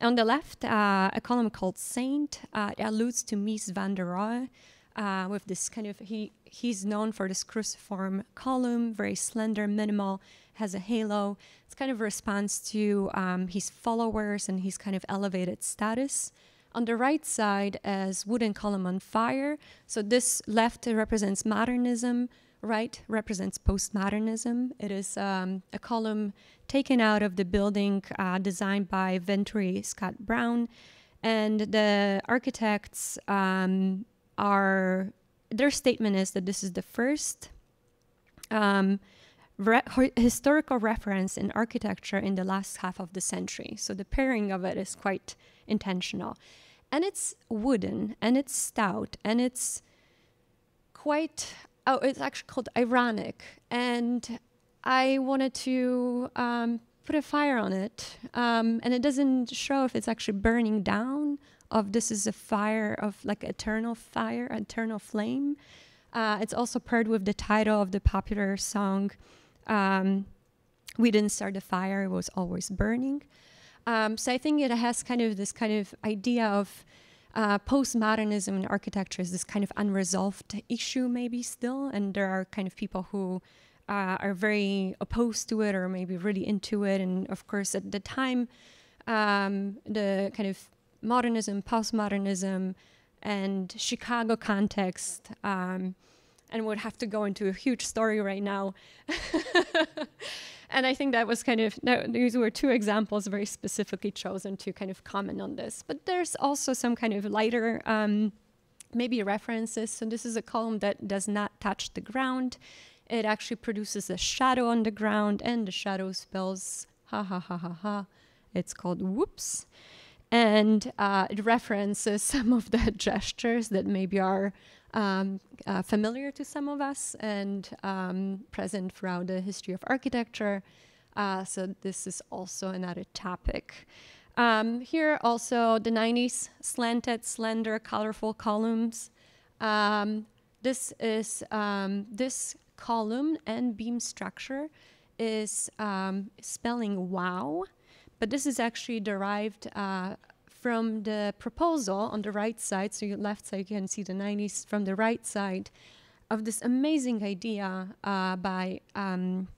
On the left uh, a column called saint uh, alludes to Mies van der Rohe uh, with this kind of he he's known for this cruciform column very slender minimal has a halo. It's kind of a response to um, his followers and his kind of elevated status. On the right side is wooden column on fire. So this left represents modernism, right represents postmodernism. It is um, a column taken out of the building uh, designed by Venturi Scott Brown. And the architects um, are, their statement is that this is the first um, re- historical reference in architecture in the last half of the century. So the pairing of it is quite intentional. And it's wooden and it's stout and it's quite, oh, it's actually called ironic. And I wanted to um, put a fire on it. Um, and it doesn't show if it's actually burning down, of this is a fire of like eternal fire, eternal flame. Uh, it's also paired with the title of the popular song um, we didn't start the fire; it was always burning. Um, so I think it has kind of this kind of idea of uh, postmodernism in architecture is this kind of unresolved issue, maybe still, and there are kind of people who uh, are very opposed to it or maybe really into it. And of course, at the time, um, the kind of modernism, postmodernism, and Chicago context um, and would have to go into a huge story right now. and I think that was kind of, that, these were two examples very specifically chosen to kind of comment on this. But there's also some kind of lighter, um, maybe references. So this is a column that does not touch the ground. It actually produces a shadow on the ground, and the shadow spells ha ha ha ha ha. It's called whoops. And uh, it references some of the gestures that maybe are um, uh, familiar to some of us and um, present throughout the history of architecture. Uh, so this is also another topic. Um, here also the 90s slanted, slender, colorful columns. Um, this is um, this column and beam structure is um, spelling wow, but this is actually derived uh, from the proposal on the right side. So your left side, you can see the 90s from the right side of this amazing idea uh, by um,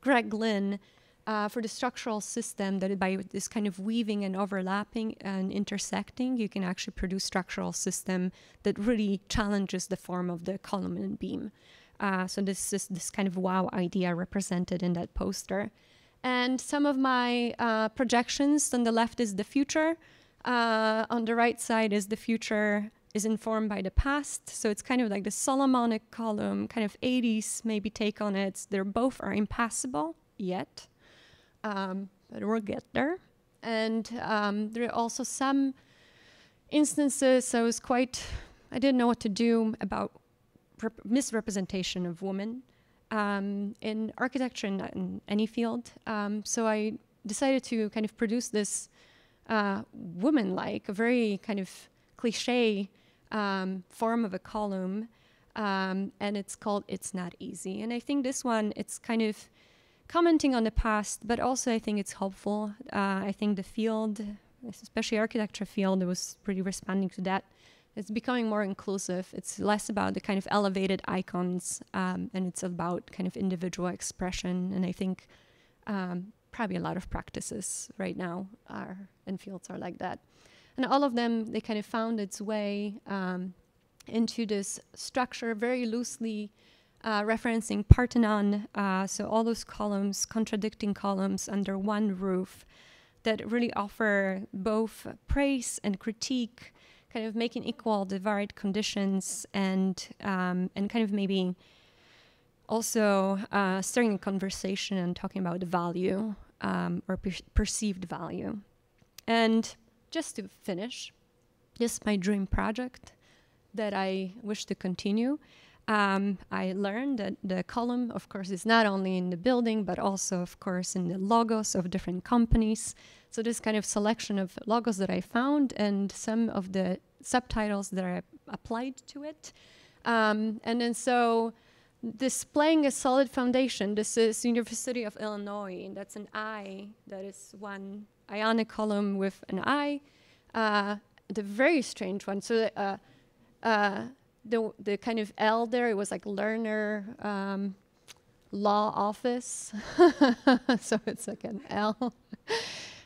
Greg Lynn uh, for the structural system that by this kind of weaving and overlapping and intersecting, you can actually produce structural system that really challenges the form of the column and beam. Uh, so this is this kind of wow idea represented in that poster. And some of my uh, projections on the left is the future. Uh, on the right side is the future is informed by the past. So it's kind of like the Solomonic column, kind of 80s maybe take on it. They're both are impassable yet, um, but we'll get there. And um, there are also some instances I was quite, I didn't know what to do about rep- misrepresentation of women um, in architecture in, in any field. Um, so I decided to kind of produce this uh, woman-like, a very kind of cliche um, form of a column, um, and it's called "It's Not Easy." And I think this one, it's kind of commenting on the past, but also I think it's helpful. Uh, I think the field, especially architecture field, was pretty responding to that it's becoming more inclusive. It's less about the kind of elevated icons, um, and it's about kind of individual expression. And I think um, probably a lot of practices right now are and fields are like that. And all of them, they kind of found its way um, into this structure very loosely. Uh, referencing Parthenon, uh, so all those columns, contradicting columns under one roof, that really offer both praise and critique kind of making equal the varied conditions and um, and kind of maybe also uh, starting a conversation and talking about the value um, or per- perceived value. And just to finish, this is my dream project that I wish to continue. Um, I learned that the column, of course, is not only in the building, but also, of course, in the logos of different companies. So this kind of selection of logos that I found and some of the subtitles that are applied to it. Um, and then so displaying a solid foundation, this is University of Illinois, and that's an I, that is one ionic column with an I. Uh, the very strange one. So uh, uh, the the kind of L there, it was like learner um, law office. so it's like an L.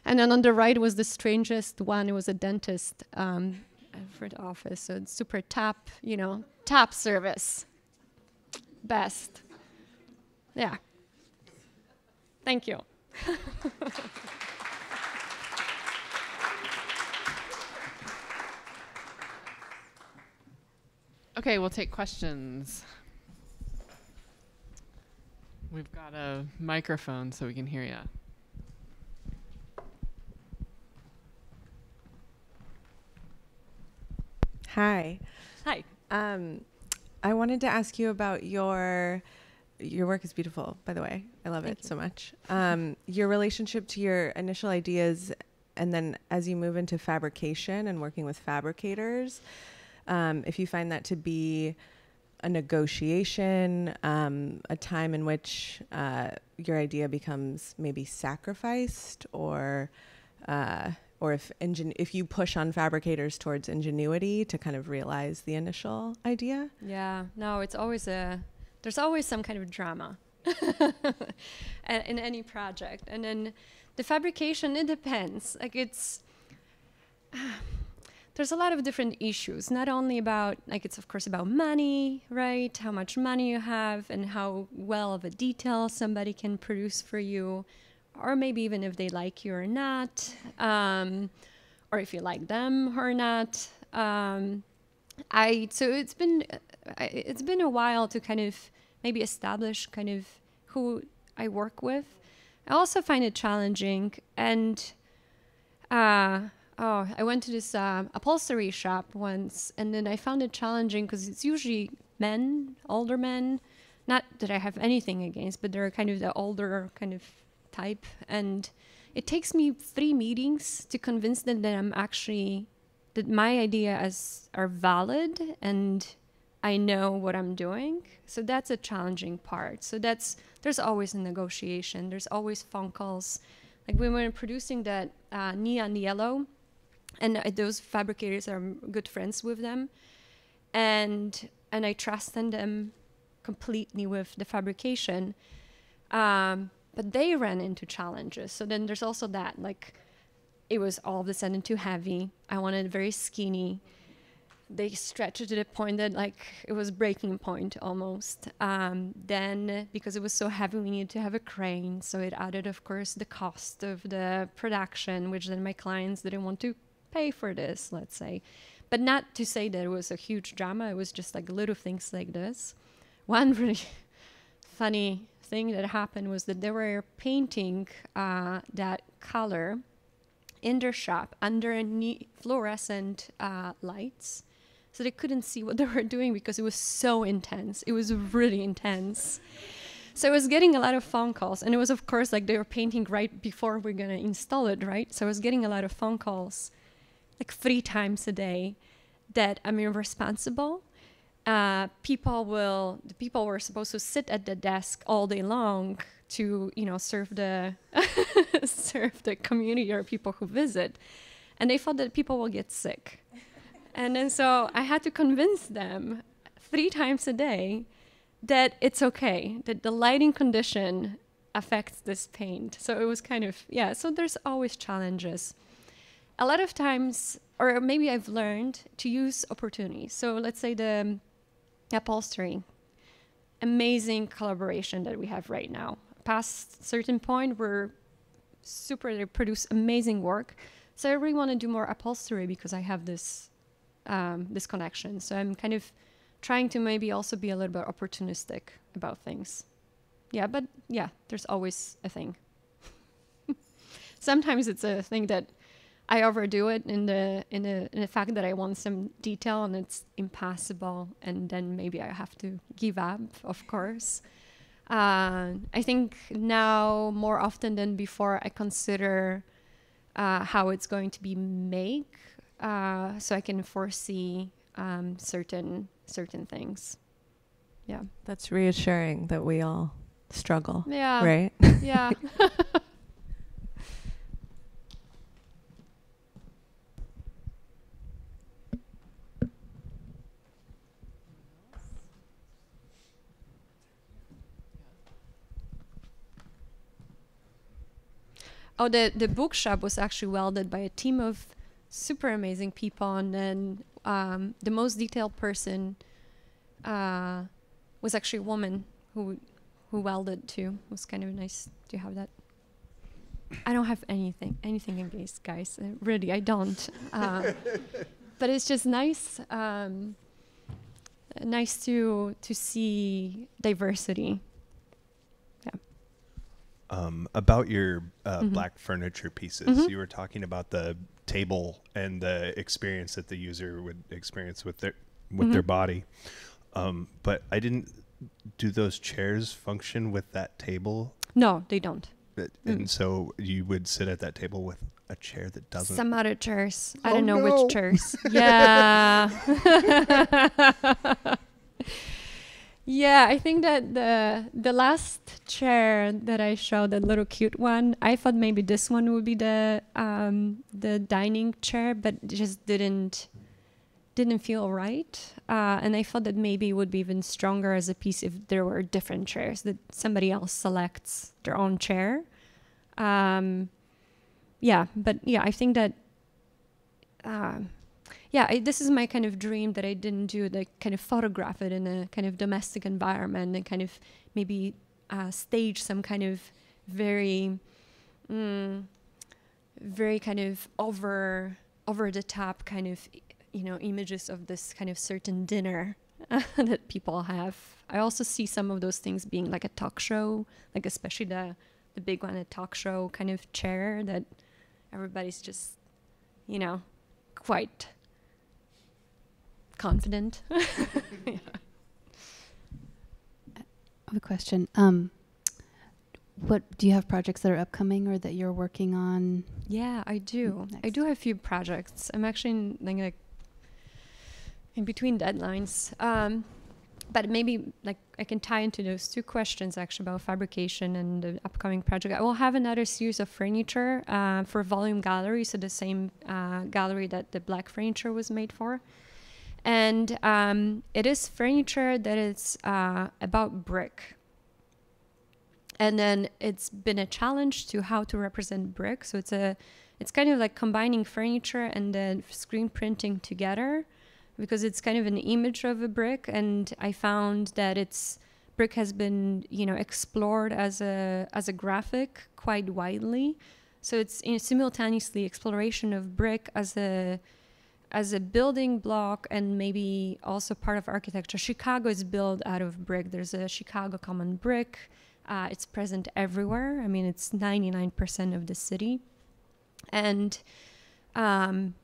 And then on the right was the strangest one. It was a dentist um, for the office. So it's super top, you know, top service. Best. Yeah. Thank you. okay, we'll take questions. We've got a microphone so we can hear you. Hi. Hi. Um, I wanted to ask you about your your work is beautiful, by the way. I love Thank it you. so much. Um, your relationship to your initial ideas, and then as you move into fabrication and working with fabricators, um, if you find that to be a negotiation, um, a time in which uh, your idea becomes maybe sacrificed, or uh, or if engin- if you push on fabricators towards ingenuity to kind of realize the initial idea. Yeah, no, it's always a, there's always some kind of drama in any project. And then the fabrication, it depends. Like it's, there's a lot of different issues, not only about, like it's of course about money, right? How much money you have and how well of a detail somebody can produce for you, or maybe even if they like you or not, um, or if you like them or not. Um, I so it's been it's been a while to kind of maybe establish kind of who I work with. I also find it challenging, and uh, oh, I went to this uh, upholstery shop once, and then I found it challenging because it's usually men, older men. Not that I have anything against, but they're kind of the older kind of type, and it takes me three meetings to convince them that I'm actually that my ideas are valid and I know what I'm doing. So that's a challenging part. So that's there's always a negotiation. There's always phone calls. Like when we were producing that uh, neon yellow, and those fabricators are good friends with them, and and I trusted them completely with the fabrication. Um, but they ran into challenges. So then there's also that like it was all of a sudden too heavy. I wanted very skinny. They stretched it to the point that like it was breaking point almost. Um, then because it was so heavy, we needed to have a crane. So it added, of course, the cost of the production, which then my clients didn't want to pay for this, let's say. But not to say that it was a huge drama. It was just like little things like this. One really funny thing that happened was that they were painting uh, that color in their shop under fluorescent uh, lights. So they couldn't see what they were doing because it was so intense. It was really intense. So I was getting a lot of phone calls, and it was, of course, like they were painting right before we're gonna install it, right? So I was getting a lot of phone calls, like three times a day, that I'm irresponsible. Uh, people will, the people were supposed to sit at the desk all day long to you know serve the serve the community or people who visit. And they thought that people will get sick. And then so i had to convince them three times a day that it's okay that the lighting condition affects this paint. So it was kind of yeah so there's always challenges. A lot of times or maybe i've learned to use opportunities. So let's say the upholstery amazing collaboration that we have right now. Past certain point we're super they produce amazing work. So i really want to do more upholstery because i have this um, this connection. So i'm kind of trying to maybe also be a little bit opportunistic about things. Yeah but yeah there's always a thing. Sometimes it's a thing that i overdo it in the in the in the fact that i want some detail and it's impossible and then maybe i have to give up of course uh, I think now more often than before, I consider uh, how it's going to be made, uh, so I can foresee um, certain certain things. Yeah, that's reassuring that we all struggle. Yeah, right. Yeah. Oh, the the bookshop was actually welded by a team of super amazing people, and then um, the most detailed person uh, was actually a woman who who welded too. It was kind of nice to have that. I don't have anything anything against guys, uh, really. I don't. Uh, but it's just nice. Um, nice to to see diversity um, about your uh, Mhm. black furniture pieces. Mhm. You were talking about the table and the experience that the user would experience with their with their Mhm. body. Um, but I didn't. Do those chairs function with that table? No, they don't. That- Mm. And so you would sit at that table with a chair that doesn't. Some other chairs. I Oh, don't know no. which chairs. yeah. yeah, I think that the the last chair that I showed, that little cute one, I thought maybe this one would be the um the dining chair, but just didn't didn't feel right. Uh, and I thought that maybe it would be even stronger as a piece if there were different chairs that somebody else selects their own chair. Um, yeah, but yeah, I think that, um, yeah, I, this is my kind of dream that I didn't do, like kind of photograph it in a kind of domestic environment and kind of maybe uh, stage some kind of very, mm, very kind of over over the top kind of you know images of this kind of certain dinner that people have. I also see some of those things being like a talk show, like especially the the big one, a talk show kind of chair that everybody's just you know, quite confident. I have a question. Um, what do you have projects that are upcoming or that you're working on? Yeah, I do. I do have a few projects. I'm actually in, like, like in between deadlines. Um, but maybe like I can tie into those two questions actually about fabrication and the upcoming project. I will have another series of furniture uh, for Volume Gallery, so the same uh, gallery that the black furniture was made for. And um, it is furniture that is uh, about brick. And then it's been a challenge to how to represent brick. So it's a it's kind of like combining furniture and then screen printing together because it's kind of an image of a brick. And i found that it's brick has been you know explored as a as a graphic quite widely. So it's in simultaneously exploration of brick as a as a building block and maybe also part of architecture chicago is built out of brick there's a chicago common brick uh, it's present everywhere. I mean, it's 99% of the city, and um,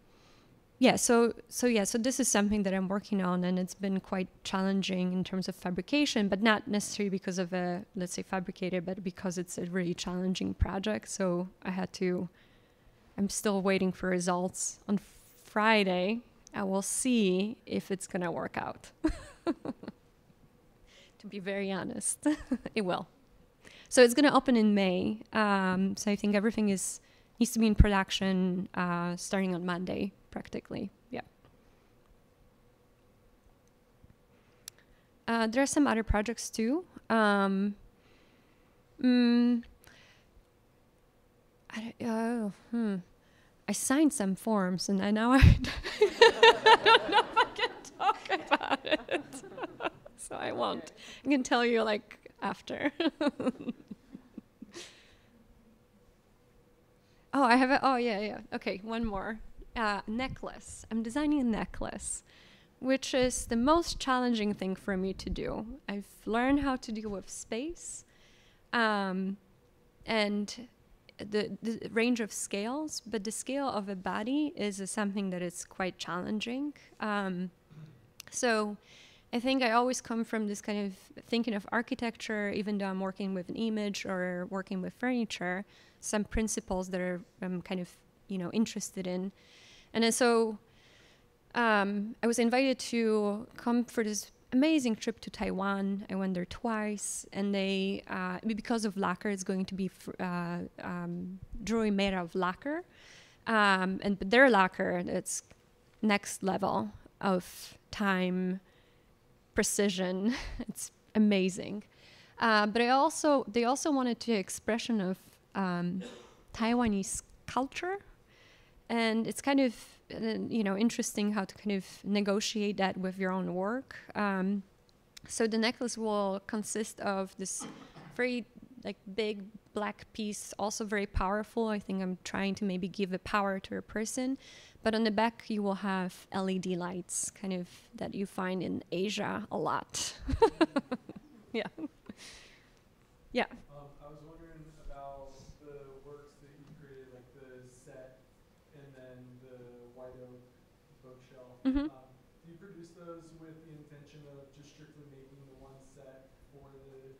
yeah. So so yeah. So this is something that I'm working on, and it's been quite challenging in terms of fabrication, but not necessarily because of a let's say fabricator, but because it's a really challenging project. So I had to. I'm still waiting for results on Friday. I will see if it's gonna work out. to be very honest, it will. So it's going to open in May. Um, so I think everything is needs to be in production uh, starting on Monday, practically. Yeah. Uh, there are some other projects too. Um, mm, I, don't- oh, hmm. I signed some forms, and I now I don't know if I can talk about it. so I won't. I can tell you like after. oh, I have it. Oh, yeah, yeah. Okay, one more. Uh, necklace. I'm designing a necklace, which is the most challenging thing for me to do. I've learned how to deal with space um, and the, the range of scales, but the scale of a body is uh, something that is quite challenging. Um, so I think I always come from this kind of thinking of architecture, even though I'm working with an image or working with furniture, some principles that are I'm kind of you know interested in, and then so um, I was invited to come for this amazing trip to Taiwan. I went there twice, and they uh, because of lacquer, it's going to be uh, um, jewelry made out of lacquer, um, and but their lacquer it's next level of time precision. it's amazing. Uh, but I also they also wanted to expression of um, Taiwanese culture, and it's kind of you know interesting how to kind of negotiate that with your own work. Um, so the necklace will consist of this very like big black piece, also very powerful. I think I'm trying to maybe give a power to a person. But on the back, you will have LED lights, kind of that you find in Asia a lot. yeah. Yeah. Um, I was wondering about the works that you created, like the set and then the white oak bookshelf. Mhm. Um, do you produce those with the intention of just strictly making the one set for the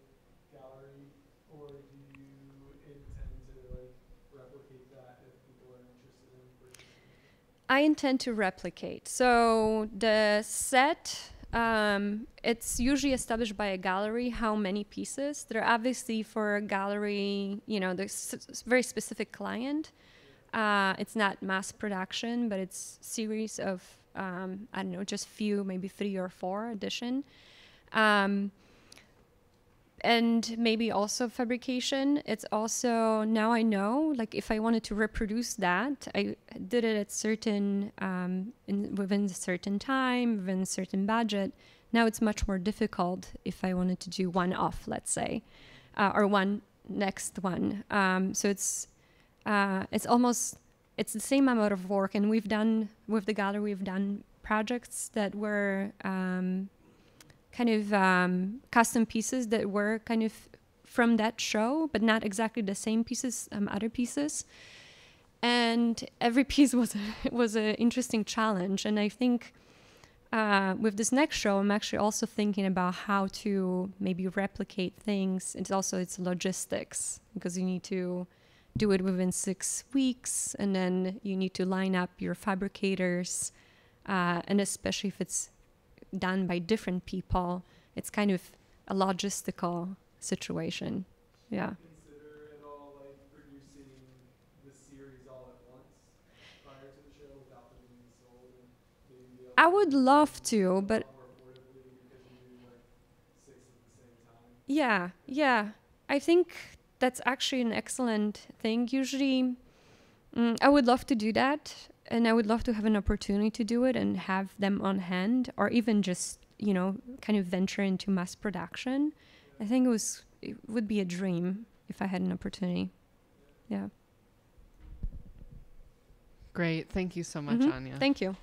gallery, or do you intend to like replicate that if people are interested in purchasing? I intend to replicate. So the set, um, it's usually established by a gallery how many pieces. They're obviously for a gallery, you know, there's very specific client. Uh, it's not mass production, but it's series of um, I don't know, just few, maybe three or four edition. Um, and maybe also fabrication. It's also now I know like if I wanted to reproduce that, I did it at certain um, in, within a certain time, within a certain budget. Now it's much more difficult if I wanted to do one off, let's say, uh, or one next one. Um, so it's uh, it's almost it's the same amount of work, and we've done with the gallery we've done projects that were um, kind of um, custom pieces that were kind of from that show, but not exactly the same pieces, um, other pieces. and every piece was a, was an interesting challenge. And I think uh, with this next show, I'm actually also thinking about how to maybe replicate things. It's also it's logistics because you need to do it within six weeks, and then you need to line up your fabricators, uh, and especially if it's done by different people, it's kind of a logistical situation. Yeah. All like once I would love to, but. Yeah, yeah. I think that's actually an excellent thing. Usually, mm, I would love to do that, and I would love to have an opportunity to do it and have them on hand, or even just you know, kind of venture into mass production. I think it was it would be a dream if I had an opportunity. Yeah. Great. Thank you so much, Mhm. Ania. Thank you.